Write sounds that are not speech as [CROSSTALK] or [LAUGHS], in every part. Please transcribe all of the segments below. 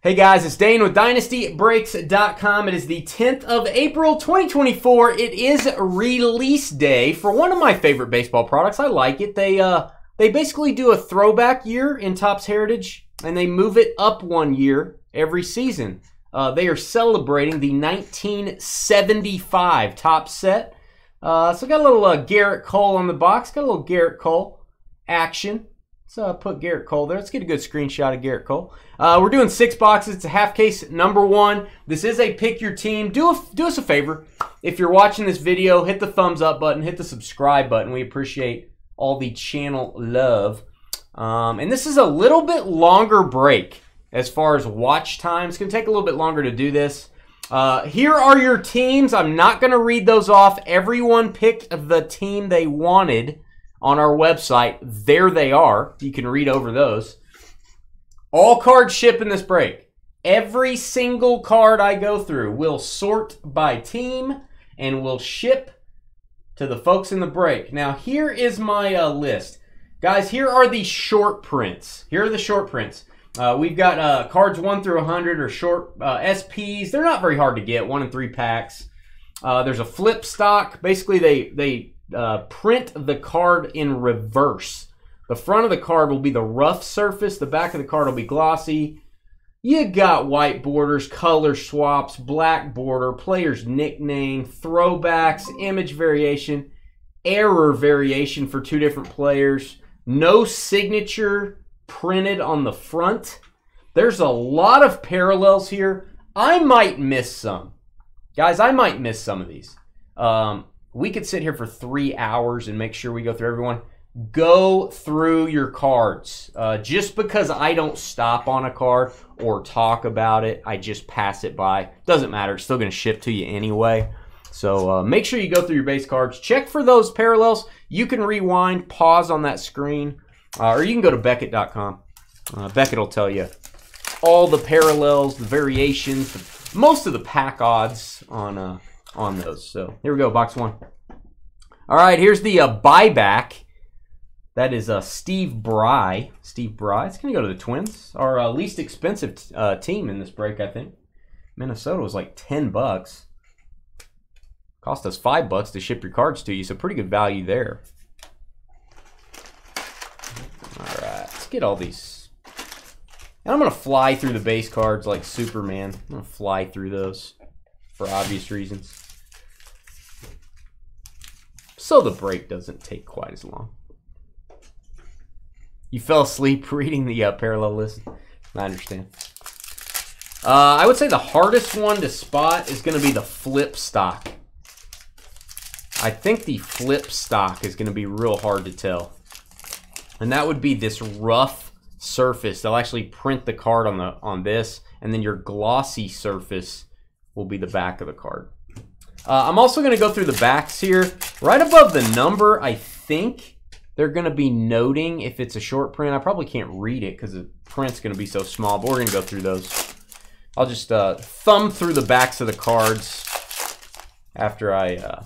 Hey guys, it's Dane with DynastyBreaks.com. It is the 10th of April, 2024. It is release day for one of my favorite baseball products. I like it. They uh they basically do a throwback year in Topps Heritage and they move it up one year every season. Uh, they are celebrating the 1975 Topps set. Uh, so got a little uh, Gerrit Cole on the box. Got a little Gerrit Cole action. Let's uh, put Gerrit Cole there. Let's get a good screenshot of Gerrit Cole. Uh, we're doing six boxes. It's a half case number one. This is a pick your team. Do a, do us a favor. If you're watching this video, hit the thumbs up button, hit the subscribe button. We appreciate all the channel love. Um, and this is a little bit longer break as far as watch time. It's going to take a little bit longer to do this. Uh, here are your teams. I'm not going to read those off. Everyone picked the team they wanted on our website. There they are. You can read over those. All cards ship in this break. Every single card I go through will sort by team and will ship to the folks in the break. Now, here is my uh, list. Guys, here are the short prints. Here are the short prints. Uh, we've got uh, cards 1 through 100 or short uh, SPs. They're not very hard to get, one in three packs. Uh, there's a flip stock. Basically, they, they uh, print the card in reverse. The front of the card will be the rough surface. The back of the card will be glossy. You got white borders, color swaps, black border, player's nickname, throwbacks, image variation, error variation for two different players, no signature printed on the front. There's a lot of parallels here. I might miss some. Guys, I might miss some of these. Um, we could sit here for three hours and make sure we go through everyone. Go through your cards. Uh, just because I don't stop on a card or talk about it, I just pass it by. Doesn't matter. It's still going to ship to you anyway. So uh, make sure you go through your base cards. Check for those parallels. You can rewind, pause on that screen, uh, or you can go to Beckett.com. Uh, Beckett will tell you all the parallels, the variations, the, most of the pack odds on uh, on those. So here we go, box one. All right, here's the uh, buyback. That is uh, Steve Brye. Steve Brye. It's going to go to the Twins. Our uh, least expensive uh, team in this break, I think. Minnesota was like 10 bucks. Cost us 5 bucks to ship your cards to you, so pretty good value there. All right, let's get all these. And I'm going to fly through the base cards like Superman. I'm going to fly through those for obvious reasons. So the break doesn't take quite as long. You fell asleep [LAUGHS] reading the uh, parallel list. I understand. Uh, I would say the hardest one to spot is going to be the flip stock. I think the flip stock is going to be real hard to tell. And that would be this rough surface. They'll actually print the card on the on this, and then your glossy surface will be the back of the card. Uh, I'm also going to go through the backs here. Right above the number, I think they're going to be noting if it's a short print. I probably can't read it because the print's going to be so small, but we're going to go through those. I'll just uh, thumb through the backs of the cards after I uh,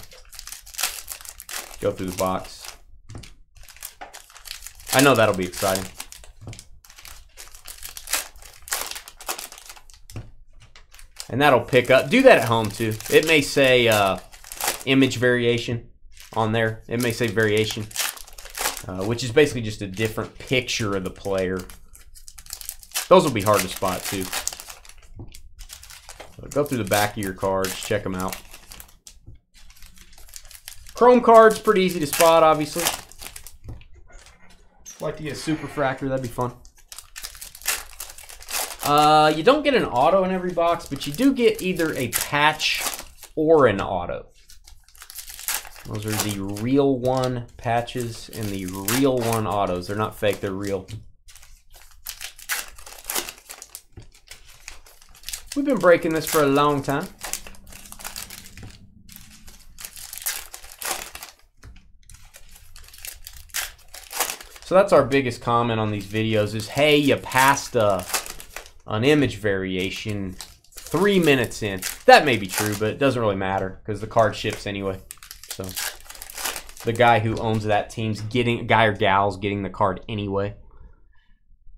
go through the box. I know that'll be exciting. And that'll pick up. Do that at home too. It may say uh, image variation on there. It may say variation, uh, which is basically just a different picture of the player. Those will be hard to spot too. So go through the back of your cards, check them out. Chrome cards, pretty easy to spot, obviously. Like to get a superfractor, that'd be fun. Uh, you don't get an auto in every box, but you do get either a patch or an auto. Those are the real one patches and the real one autos. They're not fake, they're real. We've been breaking this for a long time. So that's our biggest comment on these videos is, hey, you passed a, an image variation three minutes in. That may be true, but it doesn't really matter because the card ships anyway. So the guy who owns that team's getting, guy or gal's getting the card anyway.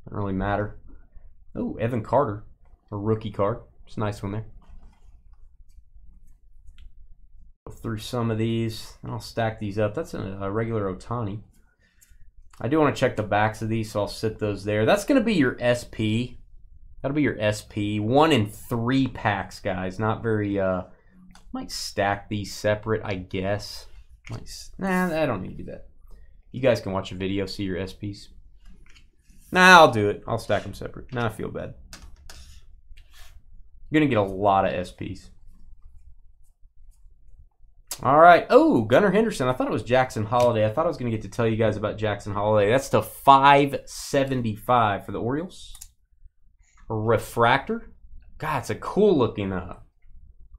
Doesn't really matter. Oh, Evan Carter. A rookie card. It's a nice one there. Go through some of these. And I'll stack these up. That's a, a regular Ohtani. I do want to check the backs of these, so I'll sit those there. That's going to be your SP. That'll be your SP. One in three packs, guys. Not very, uh, might stack these separate, I guess. Might, nah, I don't need to do that. You guys can watch a video, see your SPs. Nah, I'll do it. I'll stack them separate. Now I feel bad. You're going to get a lot of SPs. All right. Oh, Gunnar Henderson. I thought it was Jackson Holliday. I thought I was going to get to tell you guys about Jackson Holliday. That's the 575 for the Orioles. Refractor. God, it's a cool looking. Uh,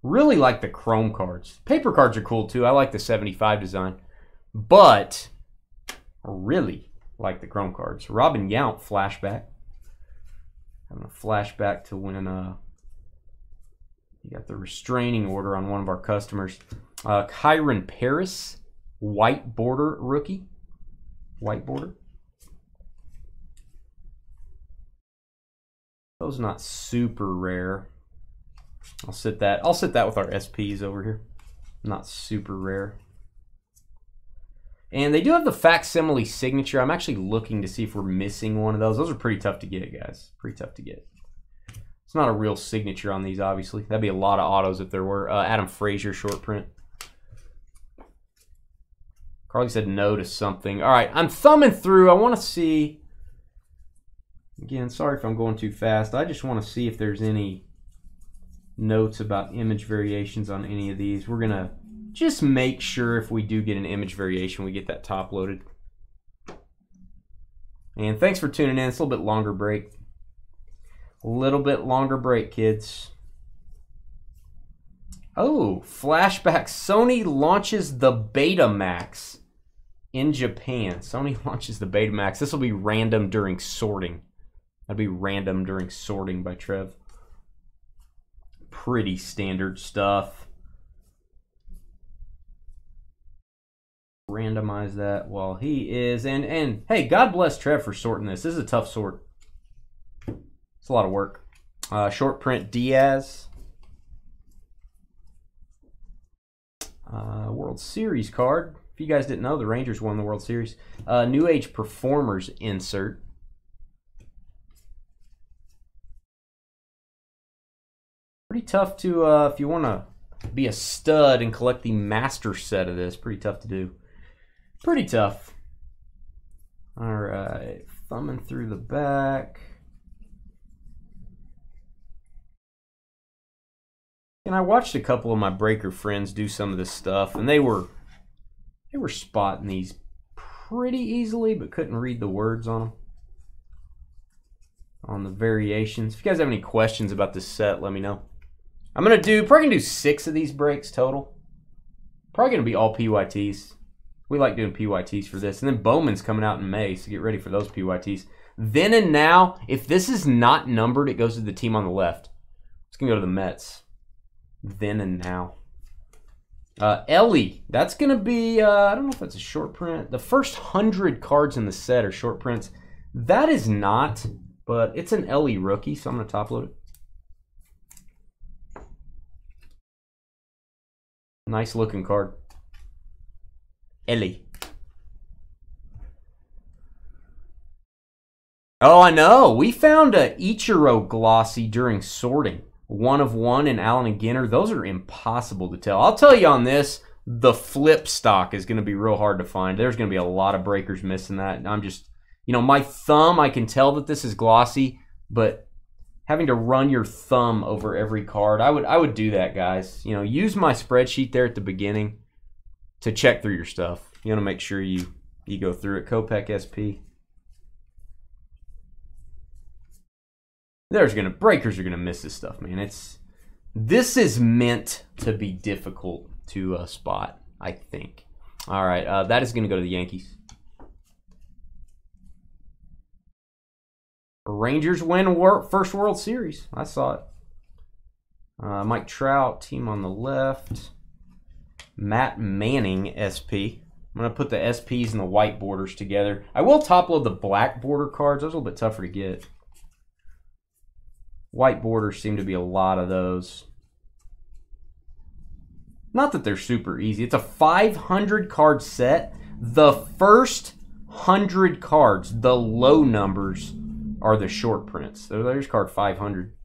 really like the chrome cards. Paper cards are cool too. I like the 75 design, but really like the chrome cards. Robin Yount flashback. Having a flashback to when uh, you got the restraining order on one of our customers. Uh, Kyren Paris, white border rookie. White border. Those not super rare. I'll sit that. I'll sit that with our SPs over here. Not super rare. And they do have the facsimile signature. I'm actually looking to see if we're missing one of those. Those are pretty tough to get, guys. Pretty tough to get. It's not a real signature on these, obviously. That'd be a lot of autos if there were. Uh, Adam Frazier short print. Carly said no to something. All right, I'm thumbing through. I want to see. Again, sorry if I'm going too fast. I just want to see if there's any notes about image variations on any of these. We're going to just make sure if we do get an image variation, we get that top loaded. And thanks for tuning in. It's a little bit longer break. A little bit longer break, kids. Oh, flashback. Sony launches the Betamax in Japan. Sony [LAUGHS] launches the Betamax. This will be random during sorting. That'd be random during sorting by Trev. Pretty standard stuff. Randomize that while he is. And, and hey, God bless Trev for sorting this. This is a tough sort. It's a lot of work. Uh, short print Diaz. Uh, World Series card. If you guys didn't know, the Rangers won the World Series. Uh, New Age Performers insert. Tough to, uh, if you want to be a stud and collect the master set of this, pretty tough to do. Pretty tough. All right, thumbing through the back. And I watched a couple of my breaker friends do some of this stuff, and they were they were spotting these pretty easily, but couldn't read the words on them. On the variations. If you guys have any questions about this set, let me know. I'm gonna do probably gonna do six of these breaks total. Probably gonna be all PYTs. We like doing PYTs for this. And then Bowman's coming out in May, so get ready for those PYTs. Then and now, if this is not numbered, it goes to the team on the left. It's gonna go to the Mets. Then and now. Uh, Elly, that's to be, uh, I don't know if that's a short print. The first 100 cards in the set are short prints. That is not, but it's an Elly rookie, so I'm to top load it. Nice looking card. Elly. Oh, I know. We found a Ichiro glossy during sorting one of one and Allen and Ginter, those are impossible to tell. I'll tell you on this, the flip stock is going to be real hard to find. There's going to be a lot of breakers missing that. I'm just, you know, my thumb, I can tell that this is glossy, but having to run your thumb over every card, I would I would do that, guys. You know, use my spreadsheet there at the beginning to check through your stuff. You want to make sure you you go through it. Kopech SP. there's gonna breakers are gonna miss this stuff, man. It's this is meant to be difficult to uh, spot, I think. All right, uh, that is gonna go to the Yankees. Rangers win first World Series. I saw it. Uh, Mike Trout, team on the left. Matt Manning, SP. I'm going to put the SPs and the white borders together. I will top load the black border cards. Those are a little bit tougher to get White borders seem to be a lot of those. Not that they're super easy. It's a 500 card set. The first 100 cards, the low numbers, are the short prints. So there's card 500.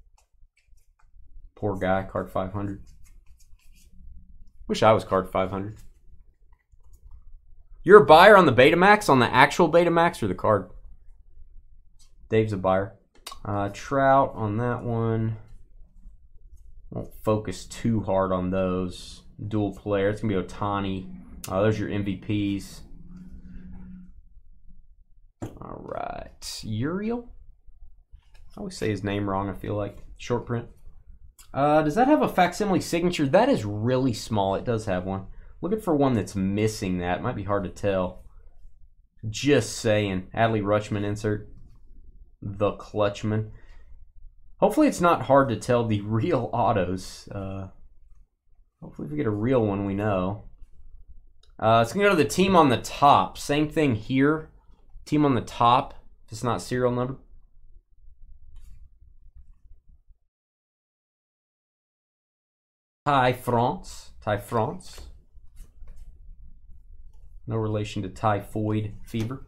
Poor guy, card 500. Wish I was card 500. You're a buyer on the Betamax, on the actual Betamax, or the card? Dave's a buyer. Uh, Trout on that one. Won't focus too hard on those. Dual player. It's going to be Ohtani. Uh, those are your MVPs. All right. Uriel? I always say his name wrong, I feel like. Short print. Uh, does that have a facsimile signature? That is really small. It does have one. Looking for one that's missing that. Might be hard to tell. Just saying. Adley Rutschman insert. The Clutchman. Hopefully it's not hard to tell the [LAUGHS] real autos. Uh, hopefully if we get a real one, we know. Uh, it's going to go to the team on the top. Same thing here. Team on the top. If it's not serial number. Ty France. Ty France. No relation to typhoid fever.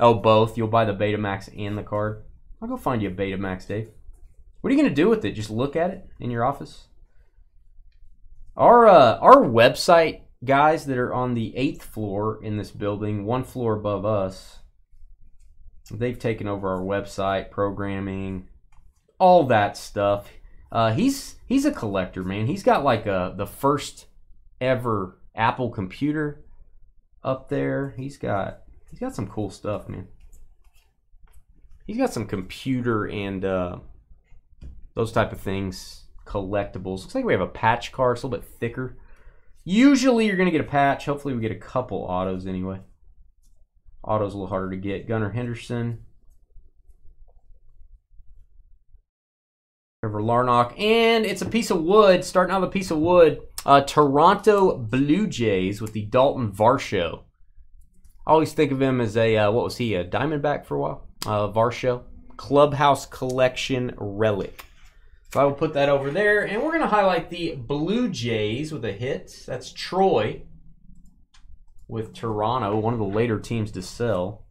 Oh, both. You'll buy the Betamax and the card. I'll go find you a Betamax, Dave. What are you going to do with it? Just look at it in your office? Our uh, our website guys that are on the eighth floor in this building, one floor above us, they've taken over our website, programming, all that stuff. Uh, he's he's a collector, man. He's got like a the first ever Apple computer up there. He's got he's got some cool stuff, man. He's got some computer and uh, those type of things, collectibles. Looks like we have a patch car. it's a little bit thicker. Usually you're going to get a patch. Hopefully we get a couple autos anyway. Auto's a little harder to get. Gunnar Henderson. Trevor Larnach. And it's a piece of wood. Starting out with a piece of wood. Uh, Toronto Blue Jays with the Dalton Varsho. I always think of him as a, uh, what was he, a Diamondback for a while? Uh, Varsho. Clubhouse Collection Relic. So I will put that over there. And we're going to highlight the Blue Jays with a hit. That's Troy with Toronto, one of the later teams to sell.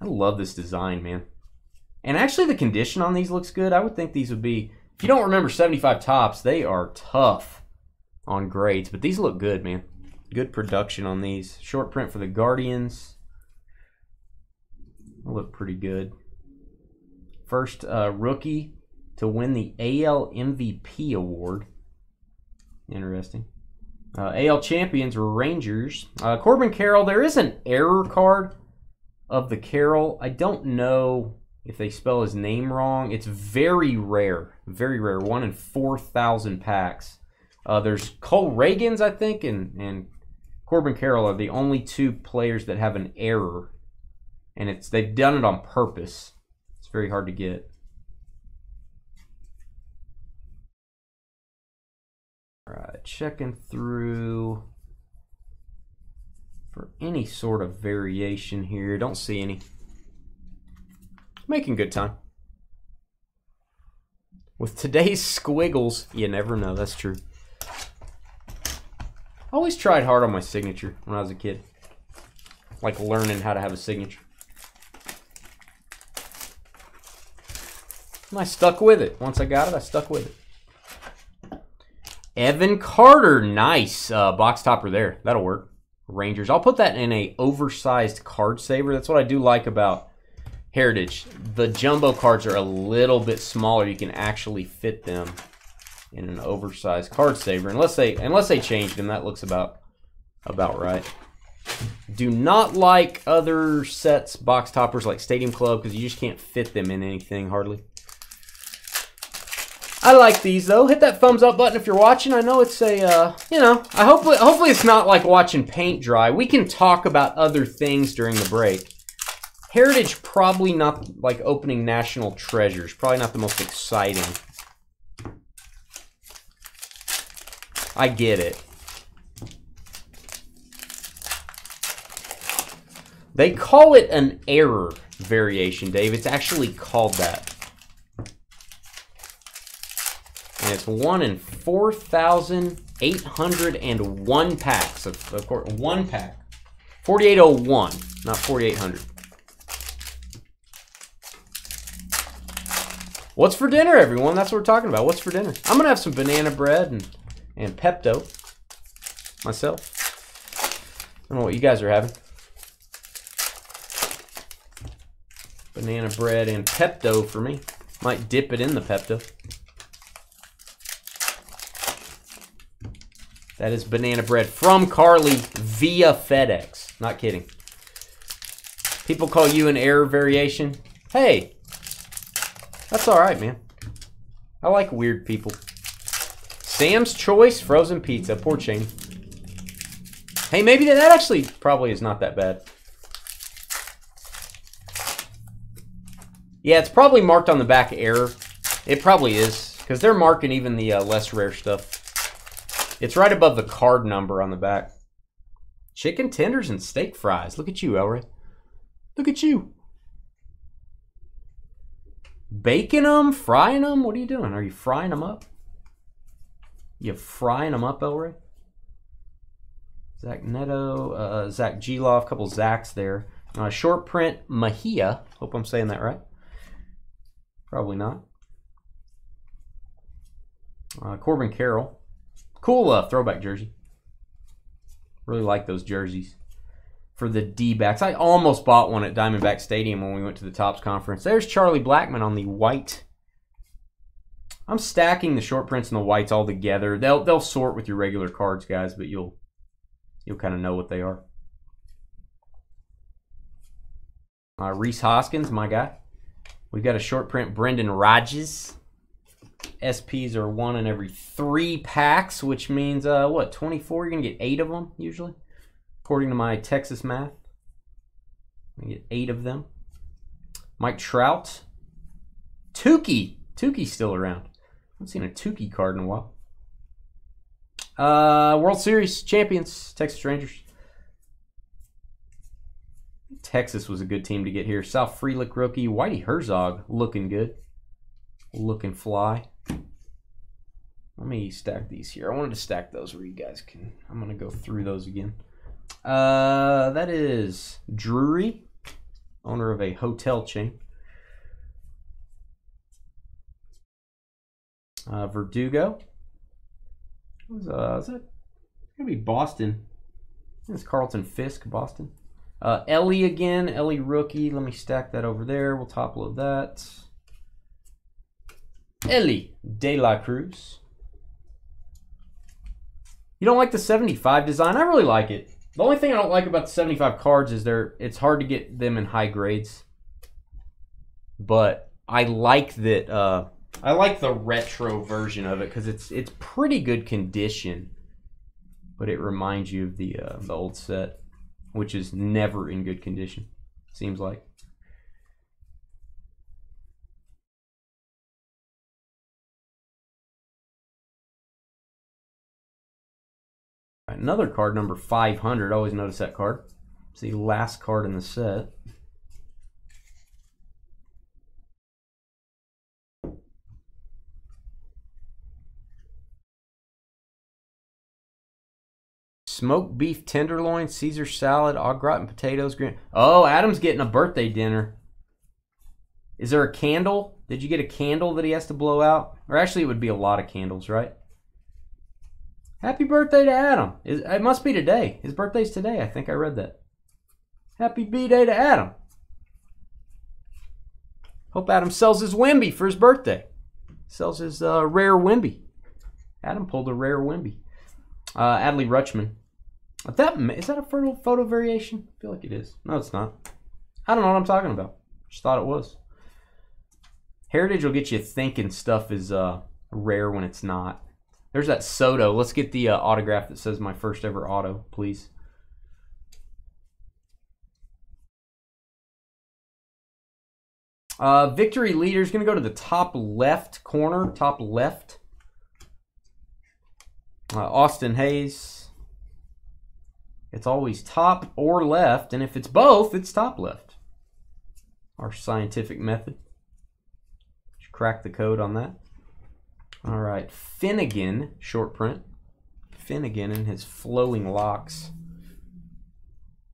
I love this design, man. And actually the condition on these looks good. I would think these would be, if you don't remember 75 Topps, they are tough on grades. But these look good, man. Good production on these. Short print for the Guardians. Look pretty good. First uh, rookie to win the AL MVP award. Interesting. Uh, AL champions were Rangers. Uh, Corbin Carroll, there is an error card of the Carroll. I don't know if they spell his name wrong. It's very rare. Very rare. One in 4,000 packs. Uh, there's Cole Ragans, I think, and, and Corbin Carroll are the only two players that have an error. And it's they've done it on purpose. It's very hard to get. All right, checking through for any sort of variation here. Don't see any. Making good time. With today's squiggles, you never know. That's true. I always tried hard on my signature when I was a kid. Like learning how to have a signature. And I stuck with it. Once I got it, I stuck with it. Evan Carter, nice uh, box topper there. That'll work. Rangers. I'll put that in a oversized card saver. That's what I do like about Heritage. The jumbo cards are a little bit smaller. You can actually fit them in an oversized card saver, unless they unless they changed them. That looks about about right. Do not like other sets box toppers like Stadium Club because you just can't fit them in anything hardly. I like these though. Hit that thumbs up button if you're watching. I know it's a, uh, you know, I hope hopefully it's not like watching paint dry. We can talk about other things during the break. Heritage probably not like opening National Treasures. Probably not the most exciting. I get it. They call it an error. variation, Dave. It's actually called that. And it's one in 4,801 packs. Of, of course, one pack. 4801, not 4800. What's for dinner, everyone? That's what we're talking about. What's for dinner? I'm going to have some banana bread and, and Pepto myself. I don't know what you guys are having. Banana bread and Pepto for me. Might dip it in the Pepto. That is banana bread from Carly via FedEx. Not kidding. People call you an error variation. Hey, that's all right, man. I like weird people. Sam's Choice frozen pizza. Poor Cheney. Hey, maybe that actually probably is not that bad. Yeah, it's probably marked on the back error. It probably is, because they're marking even the uh, less rare stuff. It's right above the card number on the back. Chicken tenders and steak fries. Look at you, Elray. Look at you. Baking them, frying them. What are you doing? Are you frying them up? You frying them up, Elray? Zach Neto, uh, Zach a couple Zachs there. Uh, short print Mahia. Hope I'm saying that right. Probably not. Uh, Corbin Carroll. Cool uh, throwback jersey. Really like those jerseys for the D-backs. I almost bought one at Diamondback Stadium when we went to the Topps conference. There's Charlie Blackmon on the white. I'm stacking the short prints and the whites all together. They'll they'll sort with your regular cards, guys, but you'll you'll kind of know what they are. Uh, Rhys Hoskins, my guy. We've got a short print Brendan Rodgers. SPs are one in every three packs, which means, uh, what, 24? You're to get eight of them, usually, according to my Texas math. I get eight of them. Mike Trout. Tukey. Tukey's still around. I haven't seen a Tukey card in a while. Uh, World Series champions, Texas Rangers. Texas was a good team to get here. Sal Frelick rookie. Whitey Herzog looking good. Looking fly. Let me stack these here. I wanted to stack those where you guys can. I'm going to go through those again. Uh, that is Drury, owner of a hotel chain. Uh, Verdugo. Was, uh, is that gonna be Boston? It's Carlton Fisk, Boston. Uh, Elly again, Elly rookie. Let me stack that over there. We'll top load that. Elly De La Cruz. You don't like the 75 design? I really like it. The only thing I don't like about the 75 cards is they're it's hard to get them in high grades. But I like that uh, I like the retro version of it because it's it's pretty good condition, but it reminds you of the uh, the old set, which is never in good condition. Seems like. Another card, number 500. Always notice that card. It's the last card in the set. Smoked beef tenderloin, Caesar salad, au gratin potatoes, green. Oh, Adam's getting a birthday dinner. Is there a candle? Did you get a candle that he has to blow out? Or actually, it would be a lot of candles, right? Happy birthday to Adam. It must be today. His birthday's today. I think I read that. Happy B-Day to Adam. Hope Adam sells his Wemby for his birthday. Sells his uh, rare Wemby. Adam pulled a rare Wemby. Uh, Adley Rutschman. That is that a photo, photo variation? I feel like it is. No, it's not. I don't know what I'm talking about. Just thought it was. Heritage will get you thinking stuff is uh, rare when it's not. There's that Soto. Let's get the uh, autograph that says my first ever auto, please. Uh, victory leader is going to go to the top left corner, top left. Uh, Austin Hays. It's always top or left, and if it's both, it's top left. our scientific method. Crack the code on that. All right, Finnegan, short print. Finnegan and his flowing locks.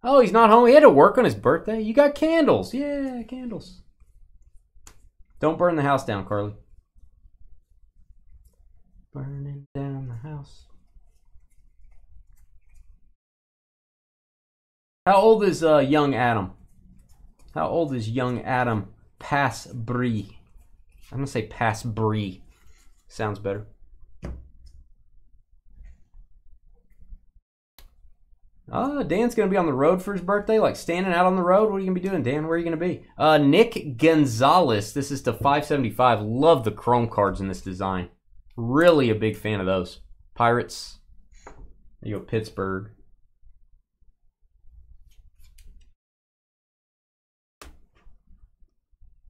Oh, he's not home. He had to work on his birthday. You got candles. Yeah, candles. Don't burn the house down, Carly. Burning down the house. How old is uh, young Adam? How old is young Adam Pass Brie? I'm gonna say Pass Brie. Sounds better. Uh, Dan's gonna be on the road for his birthday, like standing out on the road. What are you gonna be doing, Dan? Where are you gonna be? Uh, Nick Gonzalez. This is to 575. Love the chrome cards in this design. Really a big fan of those. Pirates. There you go, Pittsburgh.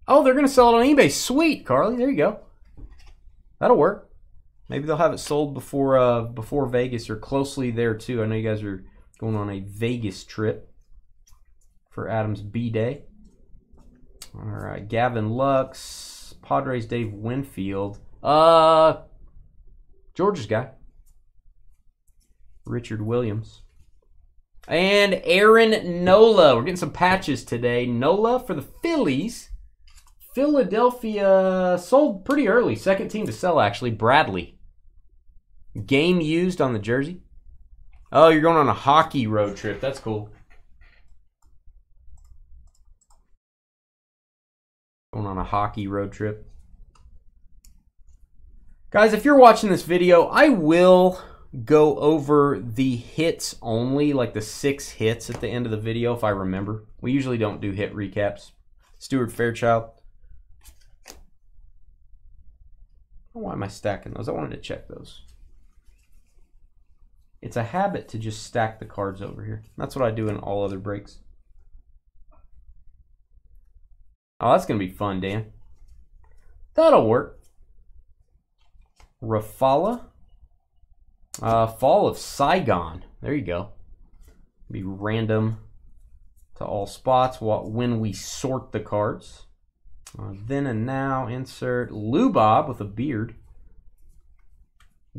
Oh, they're gonna sell it on eBay. Sweet, Carly. There you go. That'll work. Maybe they'll have it sold before uh before Vegas or closely there too. I know you guys are going on a Vegas trip for Adams B Day. All right, Gavin Lux, Padres Dave Winfield. Uh Georgia's guy. Richard Williams. And Aaron Nola. We're getting some patches today. Nola for the Phillies. Philadelphia sold pretty early. Second team to sell, actually. Bradley. Game used on the jersey. Oh, you're going on a hockey road trip. That's cool. Going on a hockey road trip. Guys, if you're watching this video, I will go over the hits only, like the six hits at the end of the video if I remember. We usually don't do hit recaps. Stuart Fairchild. Why am I stacking those? I wanted to check those. It's a habit to just stack the cards over here. That's what I do in all other breaks. Oh, that's going to be fun, Dan. That'll work. Rafaela. Uh, Fall of Saigon. There you go. Be random to all spots What when we sort the cards. Uh, then and now insert Lou Bob with a beard.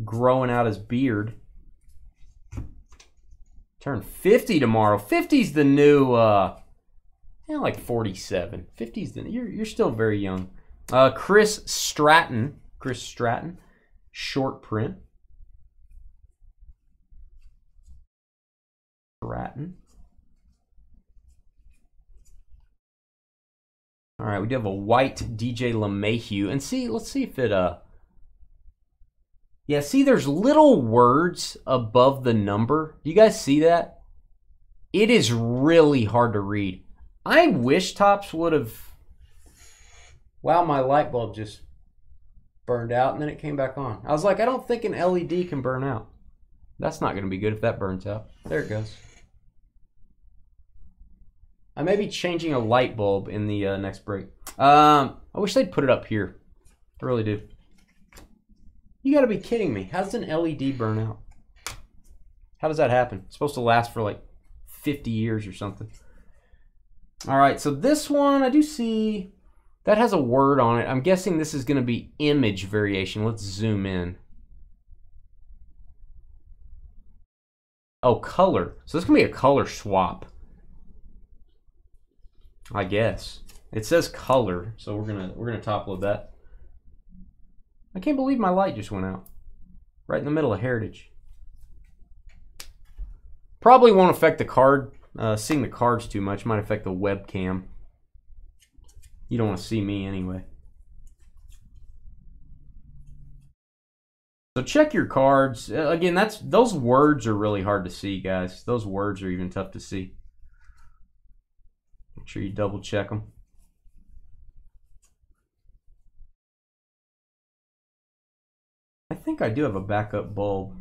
Growing out his beard. Turn 50 tomorrow. 50's the new, uh, yeah, like 47. 50's the, you're, you're still very young. Uh, Chris Stratton. Chris Stratton. Short print. Stratton. All right, we do have a white DJ LeMahieu. And see, let's see if it, uh, yeah, see, there's little words above the number. Do you guys see that? It is really hard to read. I wish Topps would have, wow, my light bulb just burned out and then it came back on. I was like, I don't think an LED can burn out. That's not going to be good if that burns out. There it goes. I may be changing a light bulb in the uh, next break. Um, I wish they'd put it up here. I really do. You got to be kidding me. How does an LED burn out? How does that happen? It's supposed to last for like 50 years or something. All right, so this one, I do see that has a word on it. I'm guessing this is going to be image variation. Let's zoom in. Oh, color. So this can be a color swap. I guess. It says color, so we're gonna we're gonna top load that. I can't believe my light just went out. Right in the middle of Heritage. Probably won't affect the card. Uh, seeing the cards too much might affect the webcam. You don't want to see me anyway. So check your cards. Uh, again, that's those words are really hard to see, guys. Those words are even tough to see. Make sure you double check them. I think I do have a backup bulb.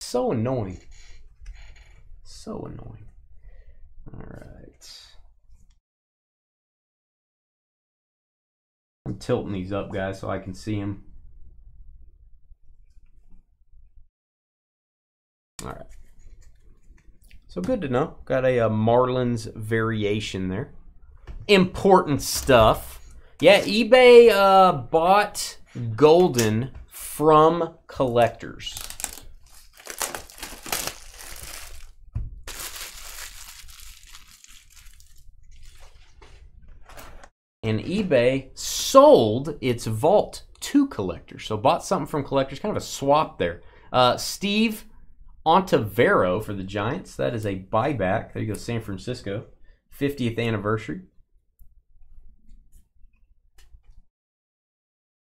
So annoying. So annoying. All right. I'm tilting these up, guys, so I can see them. All right. So good to know. Got a, uh Marlins variation there. Important stuff. Yeah, eBay uh, bought Goldin from collectors. And eBay sold its vault to collectors. So bought something from collectors, kind of a swap there. Uh, Steve Ontivero for the Giants. That is a buyback. There you go, San Francisco. 50th anniversary.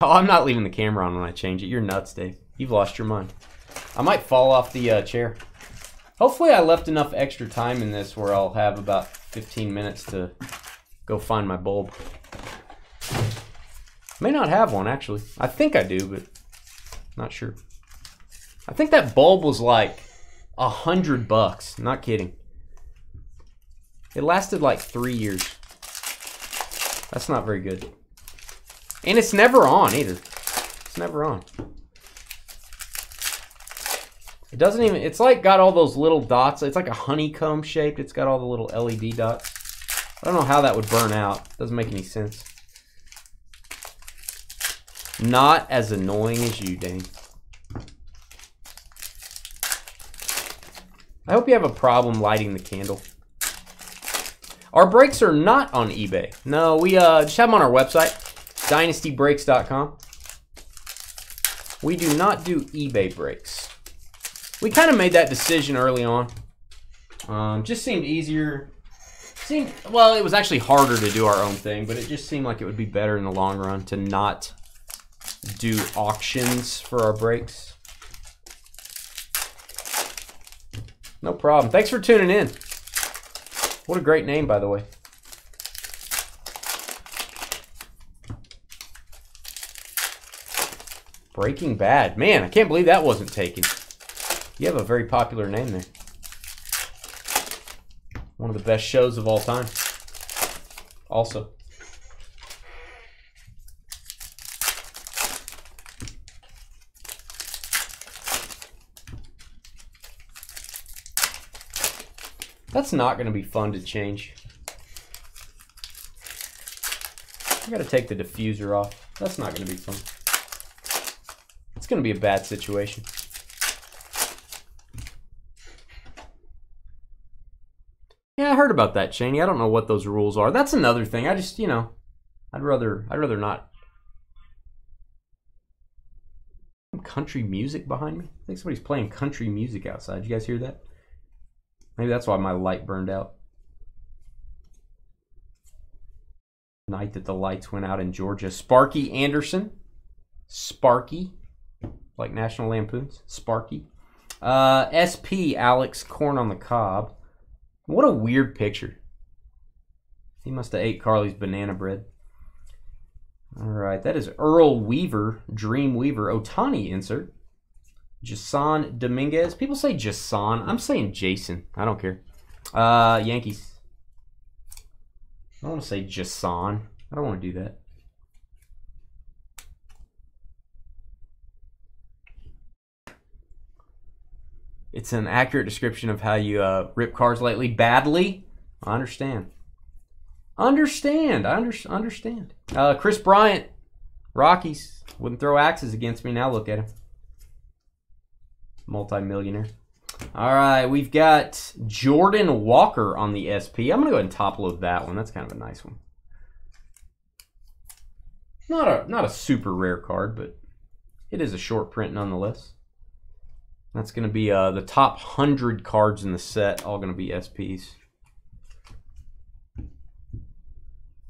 Oh, I'm not leaving the camera on when I change it. You're nuts, Dave. You've lost your mind. I might fall off the uh, chair. Hopefully I left enough extra time in this where I'll have about 15 minutes to go find my bulb. May not have one, actually. I think I do, but not sure. I think that bulb was like a hundred bucks. Not kidding. It lasted like three years. That's not very good. And it's never on either. It's never on. It doesn't even, it's like got all those little dots. It's like a honeycomb shaped. It's got all the little LED dots. I don't know how that would burn out. Doesn't make any sense. Not as annoying as you, Dane. I hope you have a problem lighting the candle. Our breaks are not on eBay. No, we uh, just have them on our website, dynastybreaks.com. We do not do eBay breaks. We kind of made that decision early on. Um, just seemed easier. Seemed well, it was actually harder to do our own thing, but it just seemed like it would be better in the long run to not do auctions for our breaks. No problem. Thanks for tuning in. What a great name, by the way. Breaking Bad. Man, I can't believe that wasn't taken. You have a very popular name there. One of the best shows of all time. Also. That's not going to be fun to change. I got to take the diffuser off. That's not going to be fun. It's going to be a bad situation. Yeah, I heard about that, Cheney. I don't know what those rules are. That's another thing. I just, you know, I'd rather I'd rather not country music behind me. I think somebody's playing country music outside. You guys hear that? Maybe that's why my light burned out. Night that the lights went out in Georgia. Sparky Anderson. Sparky. Like National Lampoons. Sparky. Uh, SP Alex Corn on the Cob. What a weird picture. He must have ate Carly's banana bread. All right, that is Earl Weaver, Dream Weaver, Ohtani insert. Jason Dominguez. People say Jason. I'm saying Jason. I don't care. Uh, Yankees. I don't want to say Jason. I don't want to do that. It's an accurate description of how you uh, rip cars lately. Badly. I understand. Understand. I under- understand. Uh, Kris Bryant. Rockies. Wouldn't throw axes against me. Now look at him multimillionaire. All right, we've got Jordan Walker on the SP. I'm going to go ahead and top load that one. That's kind of a nice one. Not a not a super rare card, but it is a short print nonetheless. That's going to be uh, the top 100 cards in the set, all going to be SPs.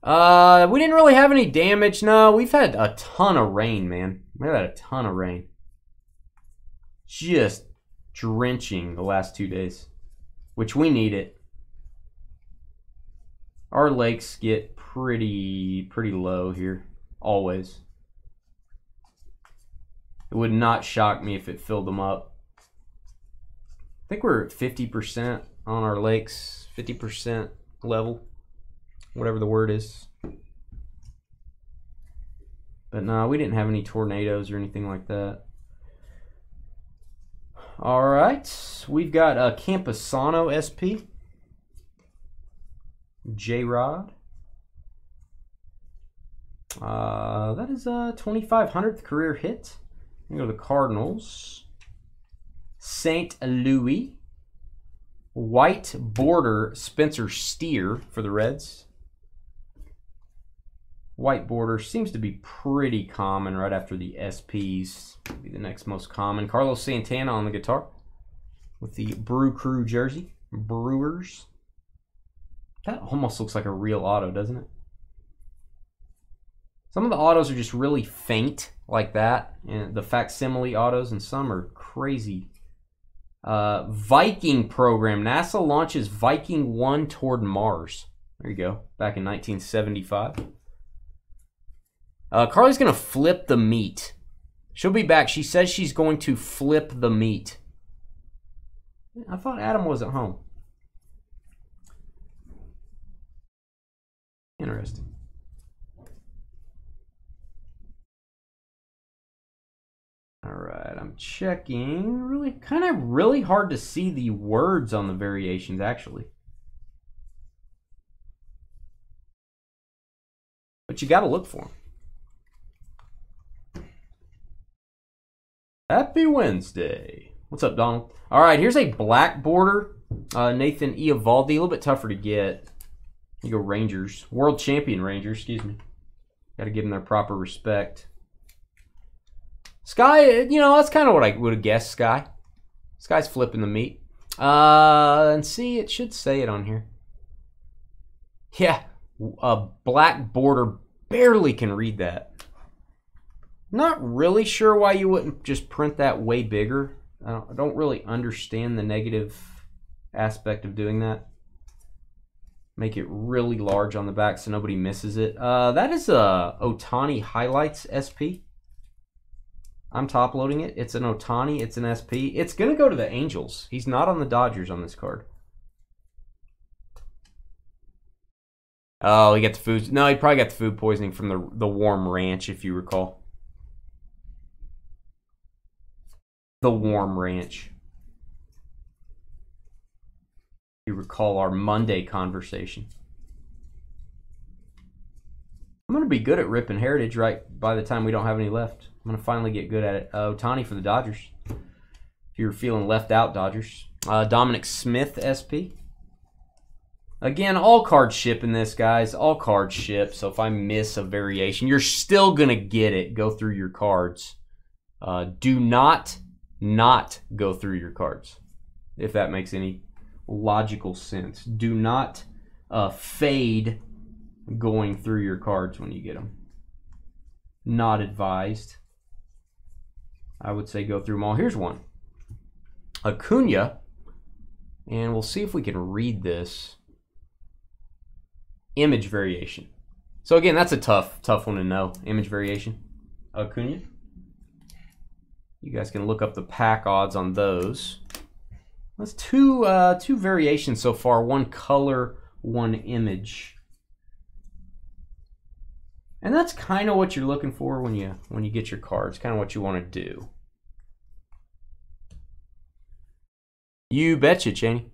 Uh, we didn't really have any damage. No, we've had a ton of rain, man. We've had a ton of rain just drenching the last two days, which we need it. Our lakes get pretty pretty low here always. It would not shock me if it filled them up. I think we're at 50% on our lakes, 50% level, whatever the word is. But no, we didn't have any tornadoes or anything like that. All right. We've got a Campusano SP. J Rod. Uh, that is a 2,500th career hit. We go to the Cardinals. St. Louis. White border Spencer Steer for the Reds. White border seems to be pretty common right after the SPs. Be the next most common. Carlos Santana on the guitar with the Brew Crew jersey. Brewers. That almost looks like a real auto, doesn't it? Some of the autos are just really faint like that. And the facsimile autos, and some are crazy. Uh, Viking program. NASA launches Viking 1 toward Mars. There you go. Back in 1975. Uh, Carly's going to flip the meat. She'll be back. She says she's going to flip the meat. I thought Adam was at home. Interesting. All right, I'm checking. Really, kind of really hard to see the words on the variations, actually. But you got to look for them. Happy Wednesday. What's up, Donald? All right, here's a black border. Uh, Nathan Eovaldi, a little bit tougher to get. You go Rangers. World champion Rangers, excuse me. Got to give them their proper respect. Sky, you know, that's kind of what I would have guessed, Sky. Sky's flipping the meat. Uh, and see, it should say it on here. Yeah, a black border barely can read that. Not really sure why you wouldn't just print that way bigger. I don't, really understand the negative aspect of doing that. Make it really large on the back so nobody misses it. Uh, that is a Ohtani Highlights SP. I'm top loading it. It's an Ohtani. It's an SP. It's going to go to the Angels. He's not on the Dodgers on this card. Oh, he got the food. No, he probably got the food poisoning from the the warm ranch, if you recall. The warm ranch. You recall our Monday conversation. I'm going to be good at ripping heritage right by the time we don't have any left. I'm going to finally get good at it. Uh, Ohtani for the Dodgers. If you're feeling left out, Dodgers. Uh, Dominic Smith, SP. Again, all cards ship in this, guys. All cards ship. So if I miss a variation, you're still going to get it. Go through your cards. Uh, do not, not go through your cards. If that makes any logical sense. Do not uh, fade going through your cards when you get them. Not advised. I would say go through them all. Here's one. Acuna. And we'll see if we can read this. Image variation. So again, that's a tough, tough one to know. Image variation. Acuna. You guys can look up the pack odds on those. That's two uh, two variations so far. One color, one image. And that's kind of what you're looking for when you when you get your cards. Kind of what you want to do. You betcha, Cheney.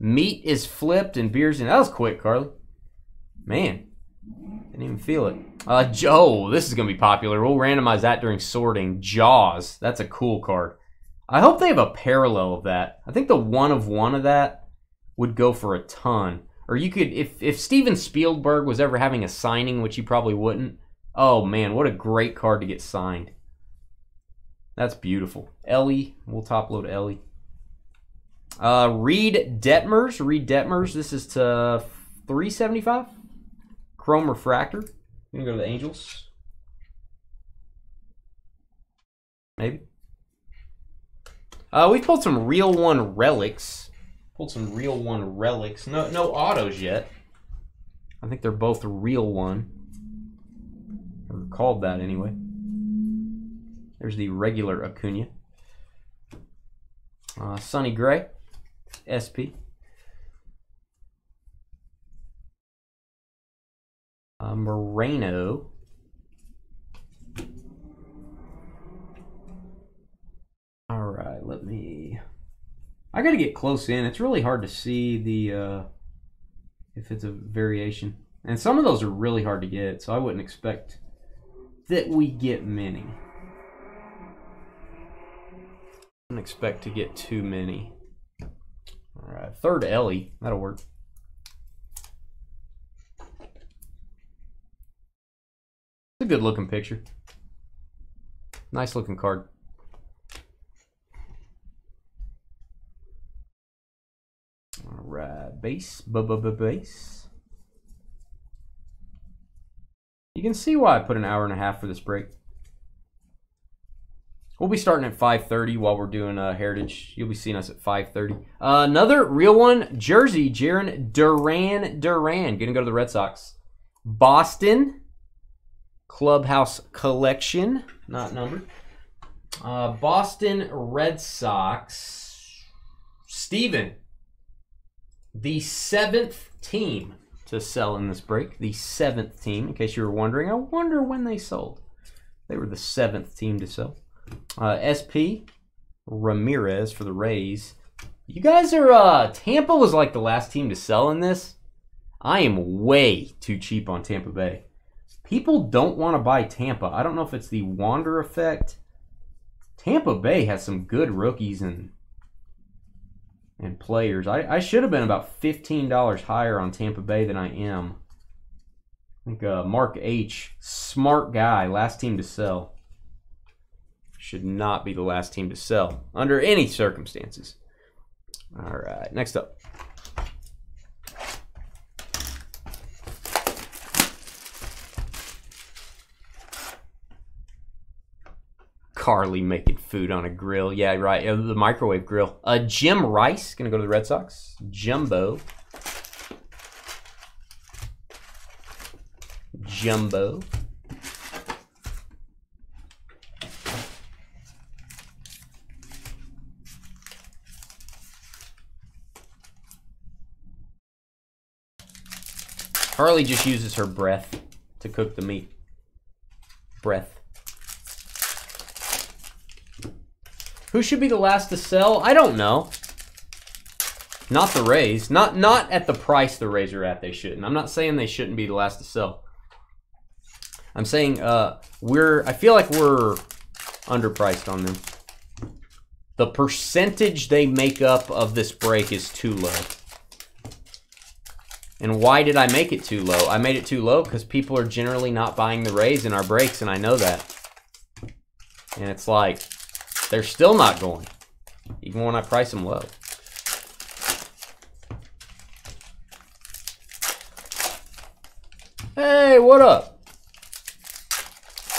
Meat is flipped and beers in. That was quick, Carly. Man, didn't even feel it. Uh, Joe, this is gonna be popular. We'll randomize that during sorting. Jaws, that's a cool card. I hope they have a parallel of that. I think the one of one of that would go for a ton. Or you could, if if Steven Spielberg was ever having a signing, which he probably wouldn't. Oh man, what a great card to get signed. That's beautiful. Elly, we'll top load Elly. Uh, Reid Detmers, Reid Detmers. This is to 375. Chrome Refractor. You gonna go to the Angels? Maybe. Uh, we pulled some real one relics. Pulled some real one relics. No, no autos yet. I think they're both real one. Or called that anyway. There's the regular Acuna. Uh, Sonny Gray, SP. Uh, Moreno. All right, let me I got to get close in. It's really hard to see the uh, if it's a variation, and some of those are really hard to get. So I wouldn't expect that we get many. Wouldn't expect to get too many. All right, third Elly, that'll work. It's a good looking picture. Nice looking card. All right, base, bu base. You can see why I put an hour and a half for this break. We'll be starting at 5.30 while we're doing uh, Heritage. You'll be seeing us at 5.30. Uh, another real one, Jersey, Jarren Duran Duran. Gonna go to the Red Sox. Boston, Clubhouse Collection, not numbered. Uh, Boston Red Sox. Steven, the seventh team to sell in this break. The seventh team, in case you were wondering. I wonder when they sold. They were the seventh team to sell. Uh, SP Ramirez for the Rays. You guys are uh Tampa was like the last team to sell in this. I am way too cheap on Tampa Bay. People don't want to buy Tampa. I don't know if it's the Wander effect. Tampa Bay has some good rookies and and players. I, I should have been about fifteen dollars higher on Tampa Bay than I am. I think uh, Mark H, smart guy, last team to sell should not be the last team to sell under any circumstances. All right, next up. Carly making food on a grill. Yeah, right. Uh, the microwave grill. Uh, Jim Rice, going to go to the Red Sox. Jumbo. Jumbo. Harley just uses her breath to cook the meat. Breath. Who should be the last to sell? I don't know. Not the Rays. Not not at the price the Rays are at. They shouldn't. I'm not saying they shouldn't be the last to sell. I'm saying uh, we're. I feel like we're underpriced on them. The percentage they make up of this break is too low. And why did I make it too low? I made it too low because people are generally not buying the Rays in our breaks, and I know that. And it's like, they're still not going, even when I price them low. Hey, what up?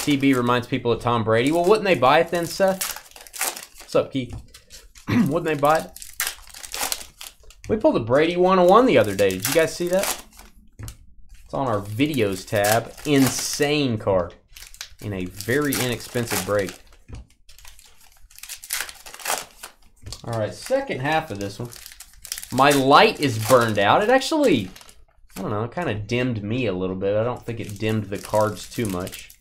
TB reminds people of Tom Brady. Well, wouldn't they buy it then, Seth? What's up, Keith? [CLEARS THROAT] wouldn't they buy it? We pulled a Brady 101 the other day. Did you guys see that? It's on our videos tab. Insane card. In a very inexpensive break. All right, second half of this one. My light is burned out. It actually, I don't know, it kind of dimmed me a little bit. I don't think it dimmed the cards too much.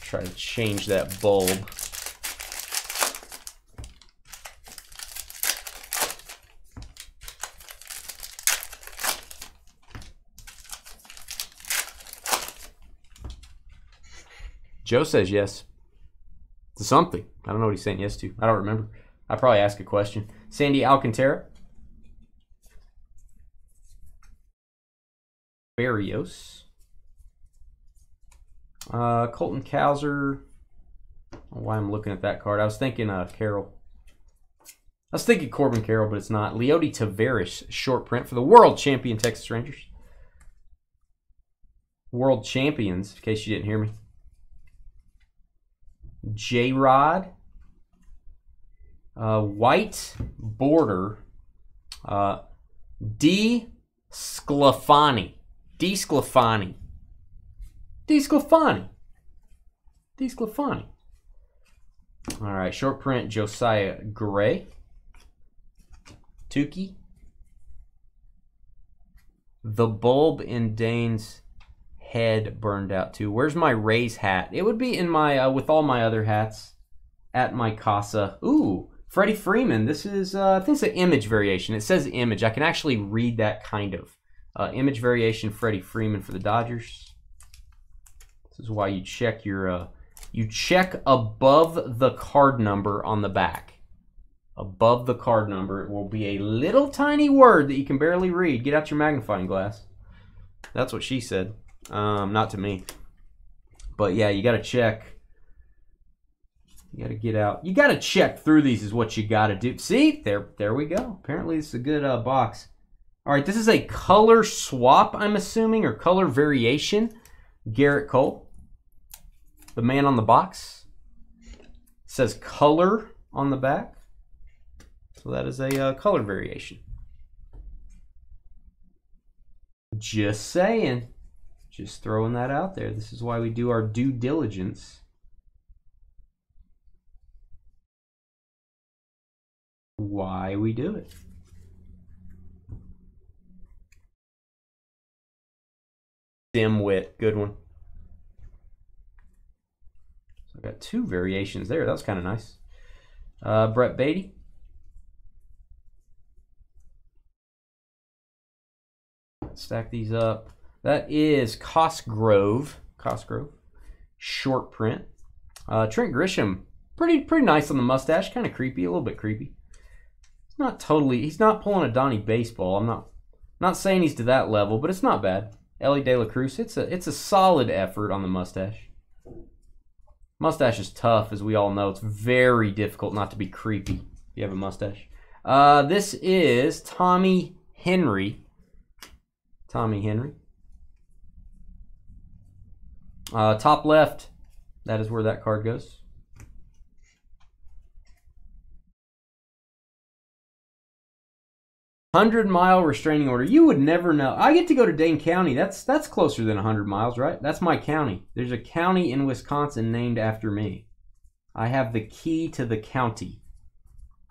Try to change that bulb. Joe says yes to something. I don't know what he's saying yes to. I don't remember. I probably ask a question. Sandy Alcantara. Barrios. Uh, Colton Cowser. why I'm looking at that card. I was thinking uh, Carroll. I was thinking Corbin Carroll, but it's not. Leody Taveras, short print for the world champion Texas Rangers. World champions, in case you didn't hear me. J Rod, uh, white border, uh, D. Sclafani, D. Sclafani, D. Sclafani, D. Sclafani. All right, short print Josiah Gray, Tukey, the bulb in Dane's head burned out too. Where's my Rays hat? It would be in my uh, with all my other hats at my casa. Ooh, Freddie Freeman. This is uh, I think it's an image variation. It says image. I can actually read that kind of uh, image variation. Freddie Freeman for the Dodgers. This is why you check your uh, you check above the card number on the back. Above the card number, it will be a little tiny word that you can barely read. Get out your magnifying glass. That's what she said. Um, not to me. But yeah, you got to check. You got to get out. You got to check through these is what you got to do. See? There there we go. Apparently it's a good uh, box. All right, this is a color swap, I'm assuming, or color variation. Gerrit Cole. The man on the box. It says color on the back. So that is a uh, color variation. Just saying. Just throwing that out there. This is why we do our due diligence. Why we do it. Dimwit, good one. So I got two variations there. That was kind of nice. Uh, Brett Baty. Stack these up. That is Cosgrove. Cosgrove. Short print. Uh, Trent Grisham. Pretty pretty nice on the mustache. Kind of creepy. A little bit creepy. He's not totally. He's not pulling a Donnie baseball. I'm not not saying he's to that level, but it's not bad. Elly De La Cruz. It's a it's a solid effort on the mustache. Mustache is tough, as we all know. It's very difficult not to be creepy if you have a mustache. Uh, this is Tommy Henry. Tommy Henry. Uh, top left, that is where that card goes. Hundred mile restraining order. You would never know. I get to go to Dane County. That's that's closer than hundred miles, right? That's my county. There's a county in Wisconsin named after me. I have the key to the county,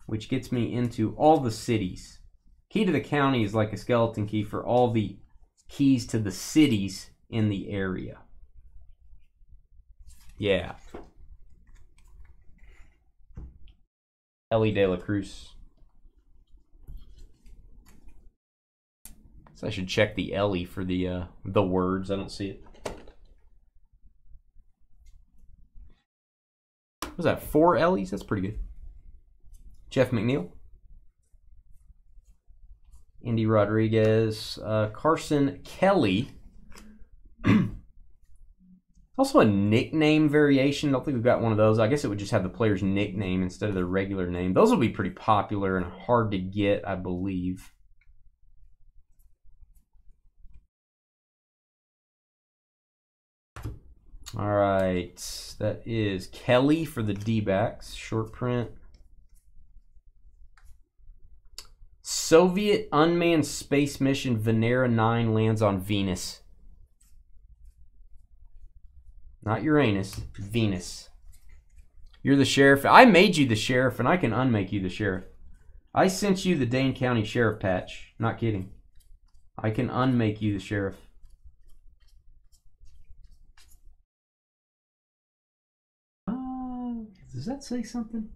which gets me into all the cities. Key to the county is like a skeleton key for all the keys to the cities in the area. Yeah. Elly De La Cruz. So I should check the Elly for the uh, the words. I don't see it. Was that four Ellys? That's pretty good. Jeff McNeil. Endy Rodriguez. Uh, Carson Kelly. [CLEARS THROAT] also a nickname variation. I don't think we've got one of those. I guess it would just have the player's nickname instead of their regular name. Those will be pretty popular and hard to get, I believe. All right, that is Kelly for the D-backs, short print. Soviet unmanned space mission Venera 9 lands on Venus. Not Uranus, Venus. You're the sheriff. I made you the sheriff, and I can unmake you the sheriff. I sent you the Dane County Sheriff patch. Not kidding. I can unmake you the sheriff. Uh, does that say something?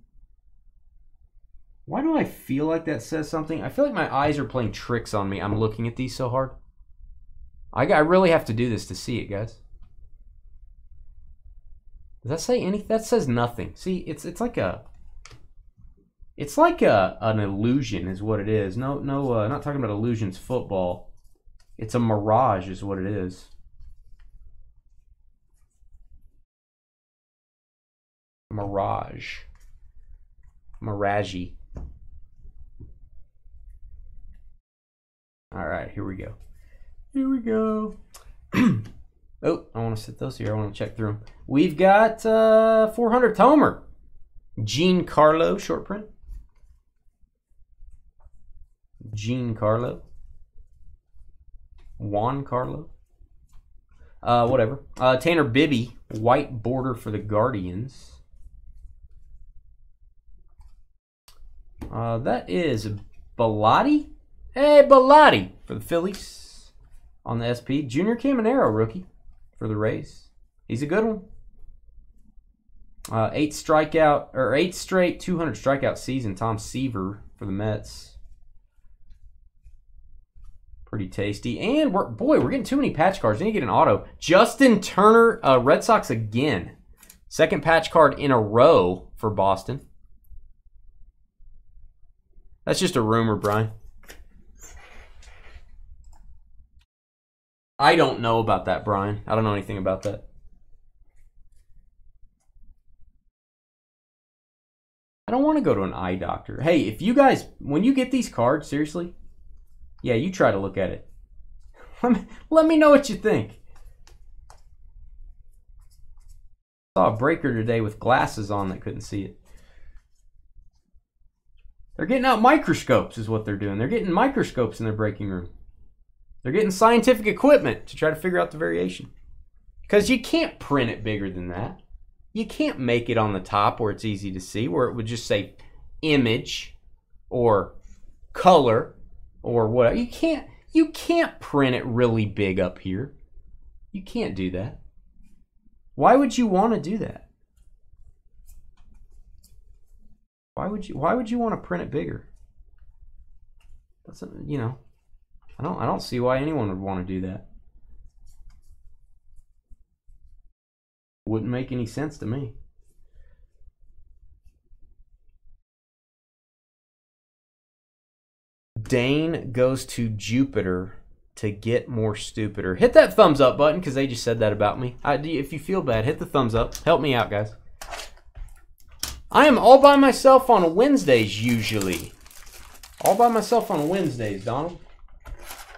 Why do I feel like that says something? I feel like my eyes are playing tricks on me. I'm looking at these so hard. I, I really have to do this to see it, guys. Does that say anything? That says nothing. See, it's it's like a it's like a an illusion is what it is. No no uh, not talking about illusions football. It's a mirage is what it is. Mirage. Mirage. All right, here we go. Here we go. [CLEARS THROAT] oh, I want to set those here. I want to check through them. We've got uh, 400 Tomer. Carlo short print. Gene Carlo. Juan Carlo. Uh, whatever. Uh, Tanner Bibee, white border for the Guardians. Uh, that is Bellatti. Hey, Bellatti for the Phillies on the SP. Junior Caminero rookie. For the race. He's a good one. Uh, eight strikeout or eight straight 200 strikeout season. Tom Seaver for the Mets. Pretty tasty. And we're boy, we're getting too many patch cards. I need to get an auto. Justin Turner, uh, Red Sox again. Second patch card in a row for Boston. That's just a rumor, Brian. I don't know about that, Brian. I don't know anything about that. I don't want to go to an eye doctor. Hey, if you guys, when you get these cards, seriously, yeah, you try to look at it. [LAUGHS] Let me, let me know what you think. Saw a breaker today with glasses on that couldn't see it. They're getting out microscopes, is what they're doing. They're getting microscopes in their breaking room. They're getting scientific equipment to try to figure out the variation. Because you can't print it bigger than that. You can't make it on the top where it's easy to see, where it would just say image or color or what. You can't you can't print it really big up here. You can't do that. Why would you want to do that? Why would you why would you want to print it bigger? That's you know, I don't I don't see why anyone would want to do that. Wouldn't make any sense to me. Dane goes to Jupiter to get more stupider. Hit that thumbs up button because they just said that about me. I, if you feel bad, hit the thumbs up. Help me out, guys. I am all by myself on Wednesdays usually. All by myself on Wednesdays, Donald.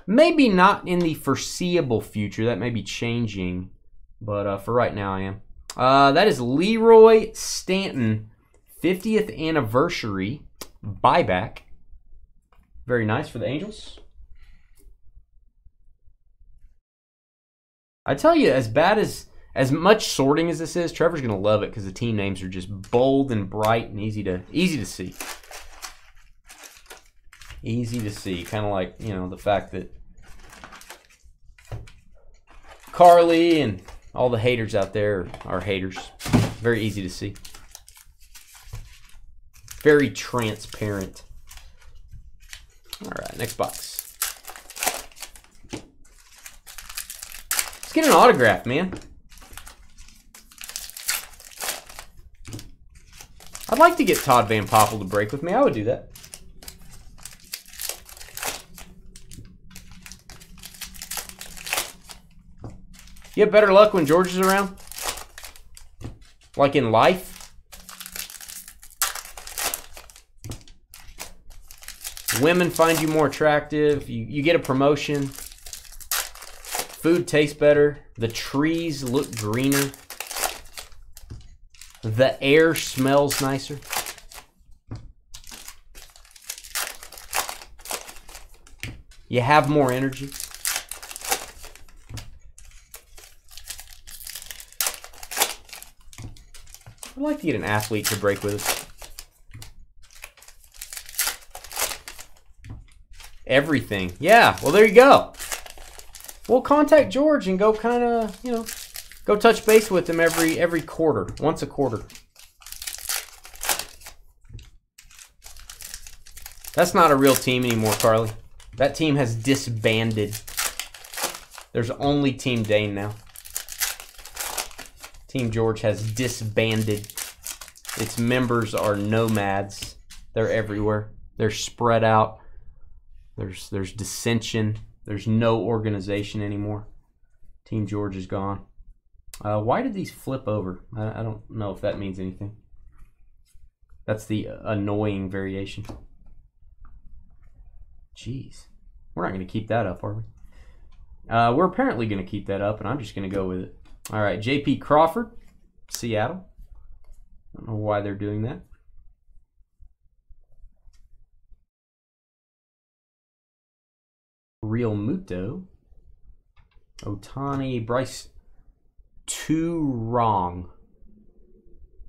Maybe not in the foreseeable future. That may be changing. But uh, for right now, I am. Uh, that is Leroy Stanton, 50th anniversary buyback. Very nice for the Angels. I tell you, as bad as as much sorting as this is, Trevor's gonna love it because the team names are just bold and bright and easy to easy to see. Easy to see, kind of like you know the fact that Carly and all the haters out there are haters. Very easy to see. Very transparent. All right, next box. Let's get an autograph, man. I'd like to get Todd Van Poppel to break with me. I would do that. You have better luck when George is around? Like in life? Women find you more attractive. You, you get a promotion. Food tastes better. The trees look greener. The air smells nicer. You have more energy. I'd like to get an athlete to break with us. Everything. Yeah, well, there you go. We'll contact George and go kind of, you know, go touch base with him every every quarter, once a quarter. That's not a real team anymore, Carly. That team has disbanded. There's only Team Dane now. Team George has disbanded. Its members are nomads. They're everywhere. They're spread out. There's there's dissension. There's no organization anymore. Team George is gone. Uh, why did these flip over? I, I don't know if that means anything. That's the annoying variation. Jeez. We're not going to keep that up, are we? Uh, we're apparently going to keep that up, and I'm just going to go with it. All right, J.P. Crawford, Seattle. I don't know why they're doing that. Realmuto. Ohtani, Bryce. Two wrong.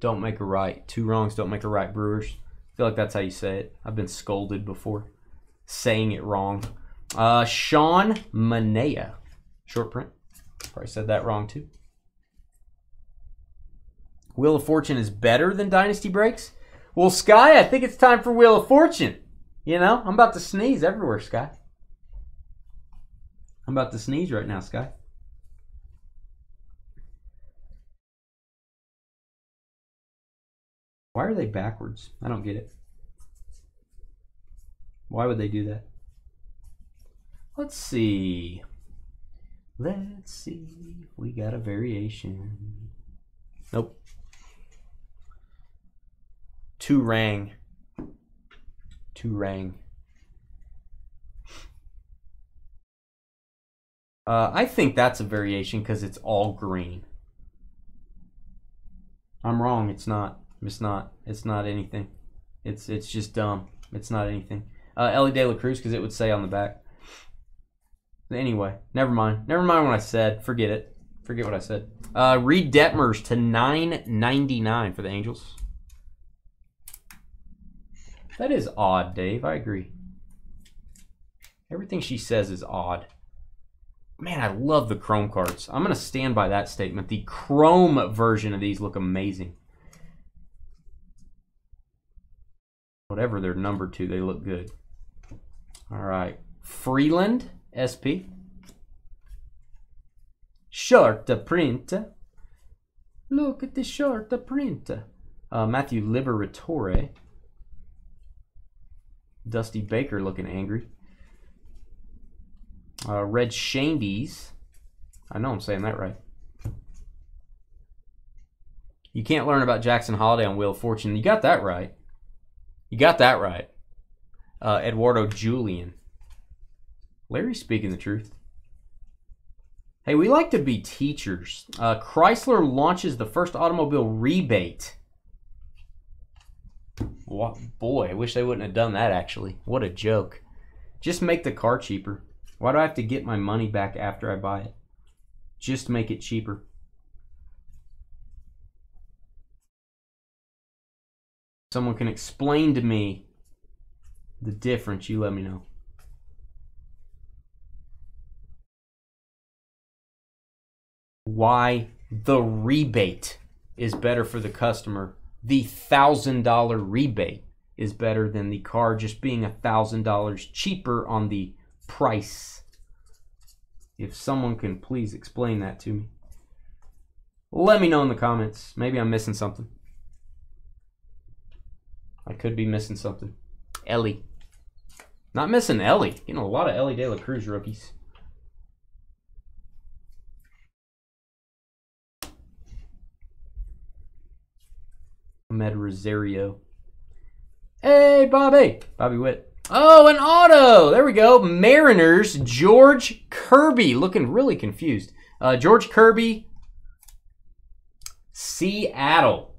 Don't make a right. Two wrongs don't make a right, Brewers. I feel like that's how you say it. I've been scolded before saying it wrong. Uh, Sean Manaea. Short print. Probably said that wrong too. Wheel of Fortune is better than Dynasty Breaks? Well, Sky, I think it's time for Wheel of Fortune. You know, I'm about to sneeze everywhere, Sky. I'm about to sneeze right now, Sky. Why are they backwards? I don't get it. Why would they do that? Let's see. Let's see. We got a variation. Nope. Two rang. Two rang. Uh, I think that's a variation because it's all green. I'm wrong. It's not. It's not. It's not anything. It's it's just dumb. It's not anything. Uh, Elly De La Cruz because it would say on the back. Anyway, never mind. Never mind what I said. Forget it. Forget what I said. Uh, Reid Detmers to nine ninety nine for the Angels. That is odd, Dave. I agree. Everything she says is odd. Man, I love the Chrome cards. I'm going to stand by that statement. The Chrome version of these look amazing. Whatever they're numbered to, they look good. All right. Freeland, SP. Short print. Look at the short print. Uh, Matthew Liberatore. Dusty Baker looking angry. Uh, Red Shandies. I know I'm saying that right. You can't learn about Jackson Holliday on Wheel of Fortune. You got that right. You got that right. Uh, Eduardo Julian. Larry's speaking the truth. Hey, we like to be teachers. Uh, Chrysler launches the first automobile rebate. What, boy, I wish they wouldn't have done that actually. What a joke. Just make the car cheaper. Why do I have to get my money back after I buy it? Just make it cheaper. Someone can explain to me the difference, you let me know. Why the rebate is better for the customer. The $1,000 rebate is better than the car just being $1,000 cheaper on the price. If someone can please explain that to me. Let me know in the comments. Maybe I'm missing something. I could be missing something. Elly. Not missing Elly. You know, a lot of Elly De La Cruz rookies. Amed Rosario. Hey, Bobby. Bobby Witt. Oh, an auto. There we go. Mariners, George Kirby. Looking really confused. Uh, George Kirby, Seattle.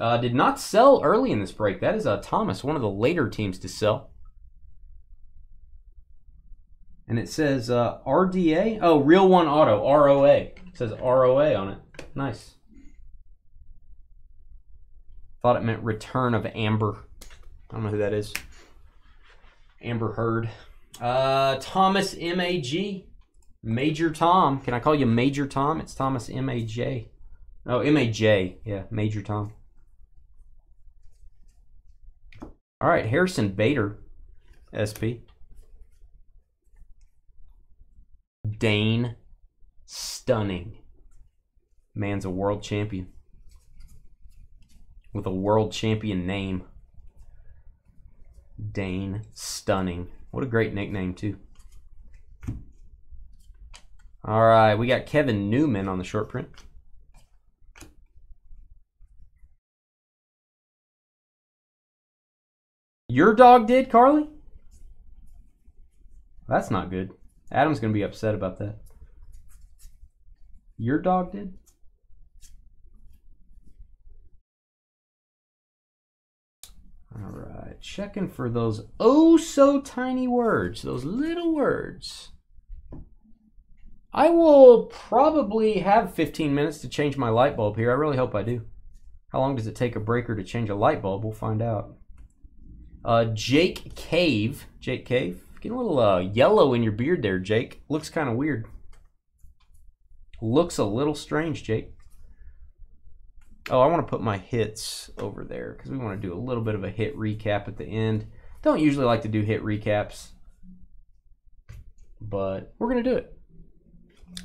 Uh, did not sell early in this break. That is uh, Thomas, one of the later teams to sell. And it says uh, RDA. Oh, Real One Auto, ROA. It says ROA on it. Nice. Thought it meant Return of Amber. I don't know who that is. Amber Heard. Uh, Thomas M.A.G. Major Tom. Can I call you Major Tom? It's Thomas M.A.J. Oh, M.A.J. Yeah, Major Tom. All right, Harrison Bader, SP. Dane Stunning. Man's a world champion. With a world champion name. Dane Stunning. What a great nickname, too. All right, we got Kevin Newman on the short print. Your dog did, Carly? That's not good. Adam's going to be upset about that. Your dog did? Checking for those oh so tiny words, those little words. I will probably have 15 minutes to change my light bulb here. I really hope I do. How long does it take a breaker to change a light bulb? We'll find out. Uh, Jake Cave. Jake Cave. Getting a little uh, yellow in your beard there, Jake. Looks kind of weird. Looks a little strange, Jake. Oh, I want to put my hits over there because we want to do a little bit of a hit recap at the end. Don't usually like to do hit recaps, but we're going to do it.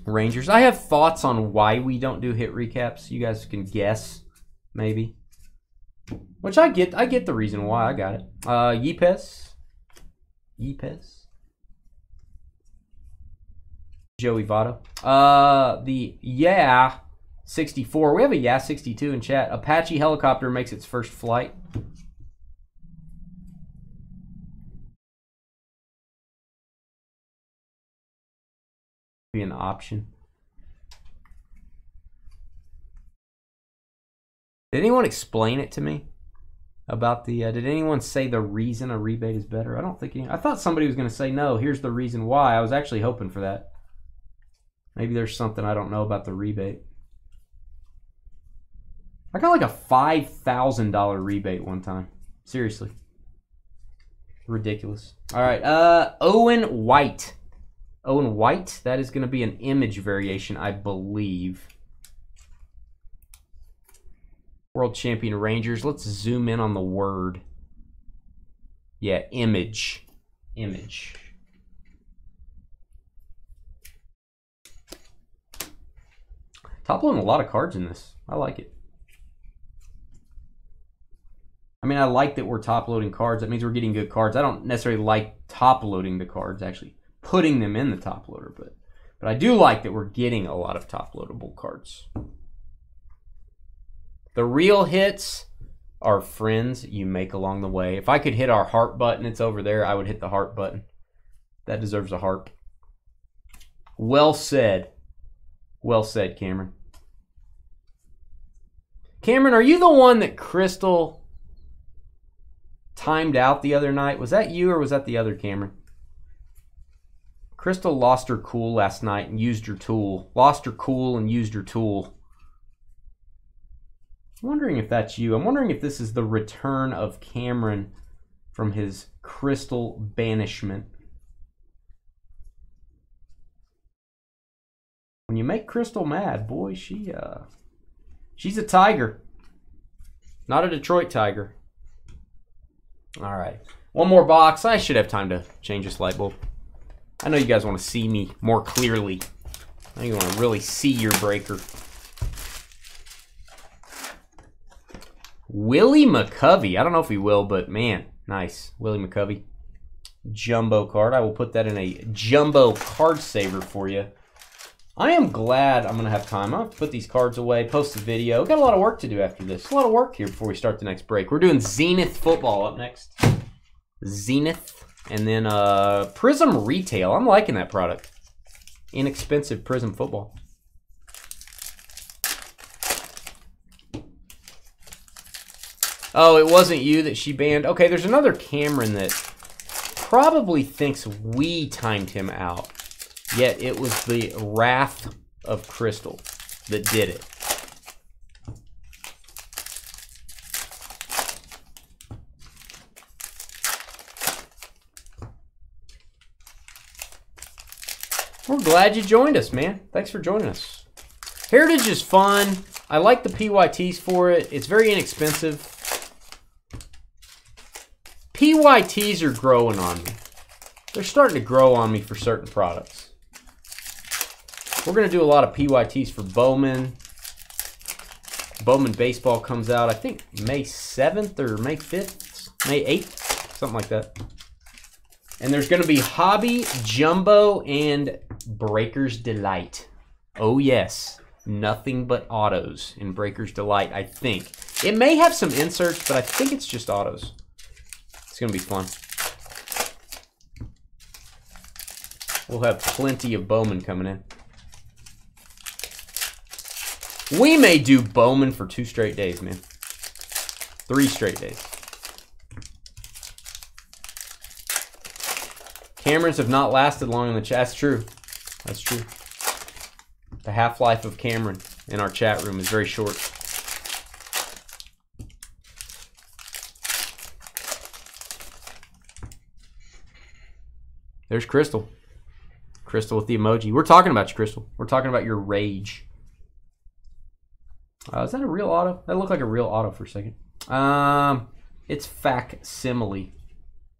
Rangers. I have thoughts on why we don't do hit recaps. You guys can guess, maybe. Which I get. I get the reason why. I got it. Uh, Yepez. Yepez. Joey Votto. Uh, the Yeah 64. We have a Yeah 62 in chat. Apache helicopter makes its first flight. Be an option. Did anyone explain it to me about the? Uh, did anyone say the reason a rebate is better? I don't think. Any, I thought somebody was going to say no. Here's the reason why. I was actually hoping for that. Maybe there's something I don't know about the rebate. I got like a $5,000 rebate one time. Seriously. Ridiculous. All right. Uh, Owen White. Owen White. That is going to be an image variation, I believe. World Champion Rangers. Let's zoom in on the word. Yeah, image. Image. Top loading a lot of cards in this. I like it. I mean, I like that we're top loading cards. That means we're getting good cards. I don't necessarily like top loading the cards, actually putting them in the top loader, but but I do like that we're getting a lot of top loadable cards. The real hits are friends you make along the way. If I could hit our heart button, it's over there, I would hit the heart button. That deserves a heart. Well said. Well said, Cameron. Cameron, are you the one that Crystal timed out the other night? Was that you or was that the other Cameron? Crystal lost her cool last night and used her tool. Lost her cool and used her tool. I'm wondering if that's you. I'm wondering if this is the return of Cameron from his crystal banishment. When you make Crystal mad, boy, she uh she's a tiger. Not a Detroit tiger. All right. One more box. I should have time to change this light bulb. I know you guys want to see me more clearly. I know you want to really see your breaker. Willie McCovey. I don't know if he will, but man, nice. Willie McCovey. Jumbo card. I will put that in a jumbo card saver for you. I am glad I'm going to have time. I'll have to put these cards away, post the video. Got a lot of work to do after this. A lot of work here before we start the next break. We're doing Zenith football up next. Zenith. And then uh, Prizm Retail. I'm liking that product. Inexpensive Prizm football. Oh, it wasn't you that she banned. Okay, there's another Cameron that probably thinks we timed him out. Yet it was the wrath of Crystal that did it. We're glad you joined us, man. Thanks for joining us. Heritage is fun. I like the PYTs for it. It's very inexpensive. PYTs are growing on me. They're starting to grow on me for certain products. We're going to do a lot of PYTs for Bowman. Bowman Baseball comes out, I think, May 7th or May 5th, May 8th, something like that. And there's going to be Hobby, Jumbo, and Breaker's Delight. Oh, yes. Nothing but autos in Breaker's Delight, I think. It may have some inserts, but I think it's just autos. It's going to be fun. We'll have plenty of Bowman coming in. We may do Bowman for two straight days, man. Three straight days. Cameras have not lasted long in the chat. That's true. That's true. The half-life of Cameron in our chat room is very short. There's Crystal. Crystal with the emoji. We're talking about you, Crystal. We're talking about your rage. Uh, is that a real auto? That looked like a real auto for a second. Um, it's facsimile.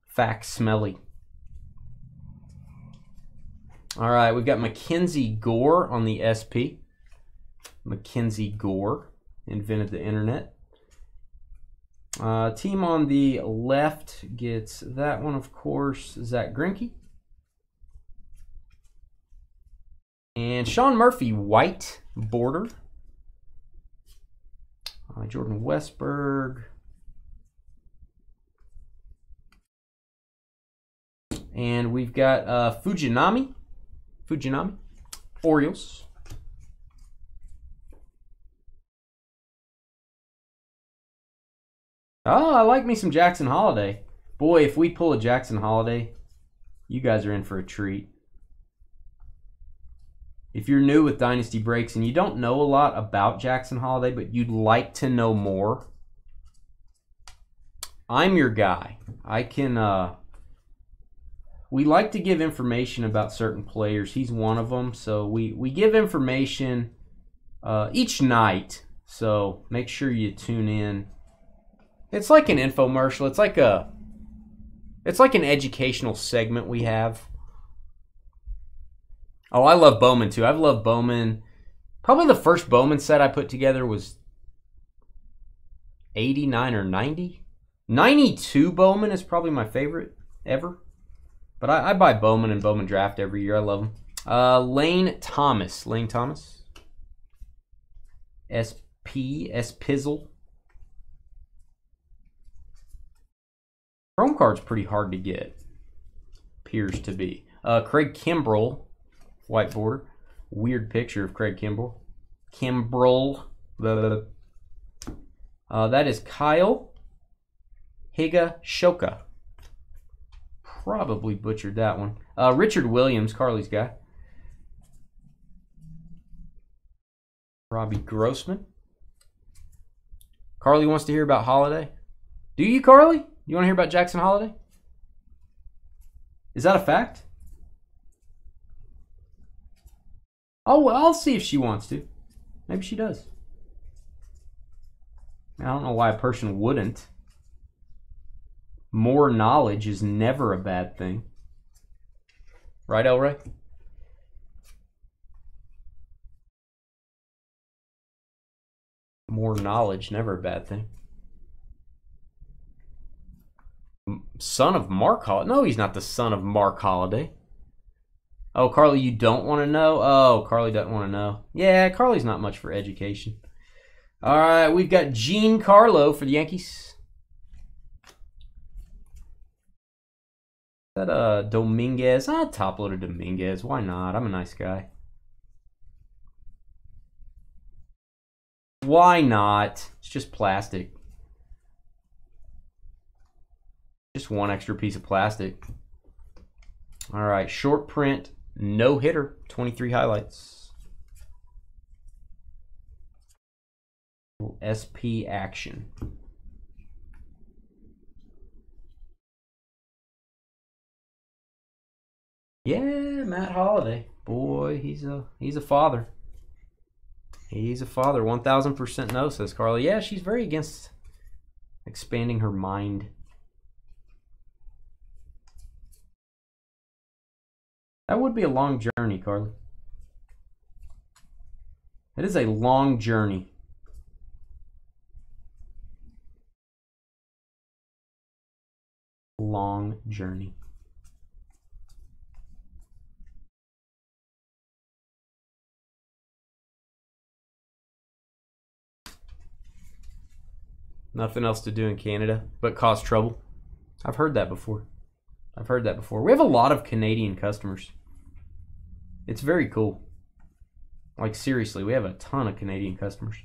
Fac-smelly. All right, we've got Mackenzie Gore on the SP. Mackenzie Gore invented the internet. Uh, team on the left gets that one, of course, Zack Greinke. And Sean Murphy, white border. Uh, Jordan Westburg, And we've got uh, Fujinami. Fujinami. Orioles. Oh, I like me some Jackson Holliday. Boy, if we pull a Jackson Holliday, you guys are in for a treat. If you're new with Dynasty Breaks and you don't know a lot about Jackson Holliday, but you'd like to know more, I'm your guy. I can uh we like to give information about certain players. He's one of them. So we, we give information uh, each night. So make sure you tune in. It's like an infomercial. It's like a it's like an educational segment we have. Oh, I love Bowman too. I've loved Bowman. Probably the first Bowman set I put together was 89 or 90. 92 Bowman is probably my favorite ever. But I, I, buy Bowman and Bowman Draft every year. I love them. Uh, Lane Thomas. Lane Thomas. SP. S Pizzle. Chrome card's pretty hard to get. Appears to be. Uh, Craig Kimbrel. White border. Weird picture of Craig Kimbrel. Kimbrel. Uh, that is Kyle Higashioka probably butchered that one. Uh, Richard Williams, Carly's guy. Robbie Grossman. Carly wants to hear about Holliday. Do you, Carly? You want to hear about Jackson Holliday? Is that a fact? Oh, well, I'll see if she wants to. Maybe she does. I don't know why a person wouldn't more knowledge is never a bad thing. Right, Elray? More knowledge, never a bad thing. Son of Mark Holliday? No, he's not the son of Mark Holliday. Oh, Carly, you don't want to know? Oh, Carly doesn't want to know. Yeah, Carly's not much for education. All right, we've got Giancarlo for the Yankees. that uh Dominguez? Ah, top loader Dominguez. Why not? I'm a nice guy. Why not? It's just plastic. Just one extra piece of plastic. All right, short print, no hitter, 23 highlights. SP action. Yeah, Matt Holliday. Boy, he's a he's a father. He's a father. One thousand percent no, says Carly. Yeah, she's very against expanding her mind. That would be a long journey, Carly. It is a long journey. Long journey. Nothing else to do in Canada but cause trouble. I've heard that before. I've heard that before. We have a lot of Canadian customers. It's very cool. Like, seriously, we have a ton of Canadian customers.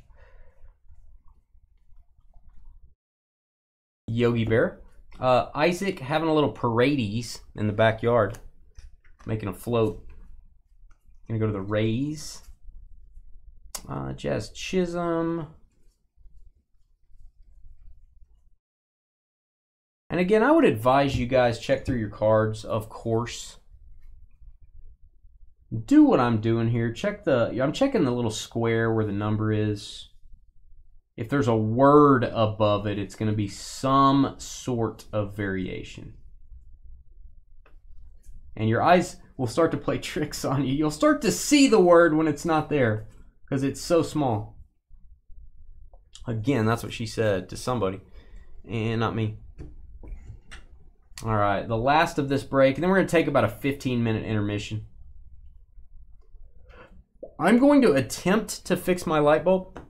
Yogi Bear. Uh, Isaac having a little parades in the backyard, making a float. Gonna go to the Rays. Uh, Jazz Chisholm. And again, I would advise you guys check through your cards, of course. Do what I'm doing here. Check the, I'm checking the little square where the number is. If there's a word above it, it's going to be some sort of variation. And your eyes will start to play [LAUGHS] tricks on you. You'll start to see the word when it's not there because it's so small. Again, that's what she said to somebody and not me. All right, the last of this break, and then we're going to take about a 15 minute intermission. I'm going to attempt to fix my light bulb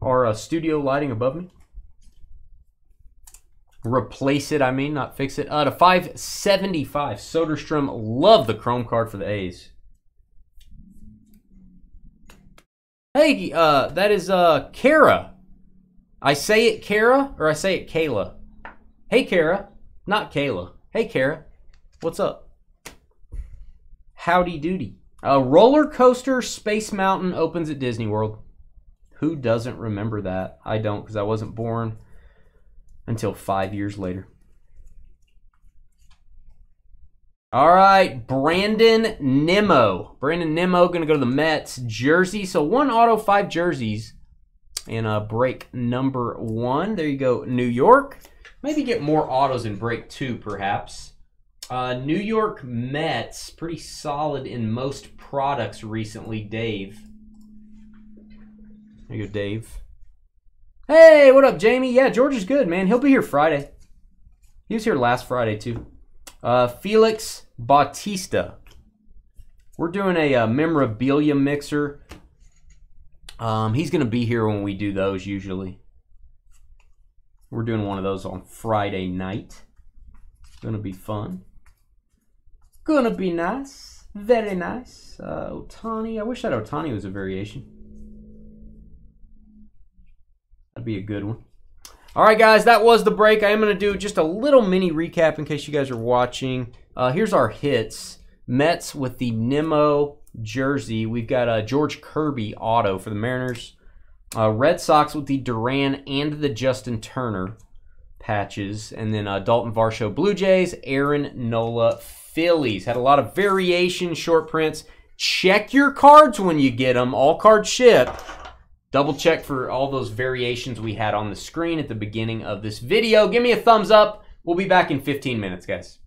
or a studio lighting above me. Replace it, I mean, not fix it. Uh, to 575. Soderstrom, love the chrome card for the A's. Hey, uh, that is uh, Kara. I say it Kara or I say it Kayla. Hey, Kara. Not Kayla. Hey, Kara. What's up? Howdy doody. A roller coaster Space Mountain opens at Disney World. Who doesn't remember that? I don't because I wasn't born until five years later. All right, Brandon Nimmo. Brandon Nimmo going to go to the Mets jersey. So one auto, five jerseys in a break number one. There you go, New York. Maybe get more autos in break two, perhaps. Uh, New York Mets, pretty solid in most products recently, Dave. There you go, Dave. Hey, what up, Jamie? Yeah, George is good, man. He'll be here Friday. He was here last Friday, too. Uh, Felix Bautista. We're doing a, a uh, memorabilia mixer. Um, he's going to be here when we do those, usually. We're doing one of those on Friday night. It's Gonna be fun. Gonna be nice. Very nice. Uh, Ohtani. I wish that Ohtani was a variation. That'd be a good one. All right, guys, that was the break. I am going to do just a little mini recap in case you guys are watching. Uh, here's our hits. Mets with the Nimmo jersey. We've got a George Kirby auto for the Mariners. Uh, Red Sox with the Duran and the Justin Turner patches. And then uh, Dalton Varsho Blue Jays, Aaron Nola Phillies. Had a lot of variation short prints. Check your cards when you get them. All cards ship. Double check for all those variations we had on the screen at the beginning of this video. Give me a thumbs up. We'll be back in 15 minutes, guys.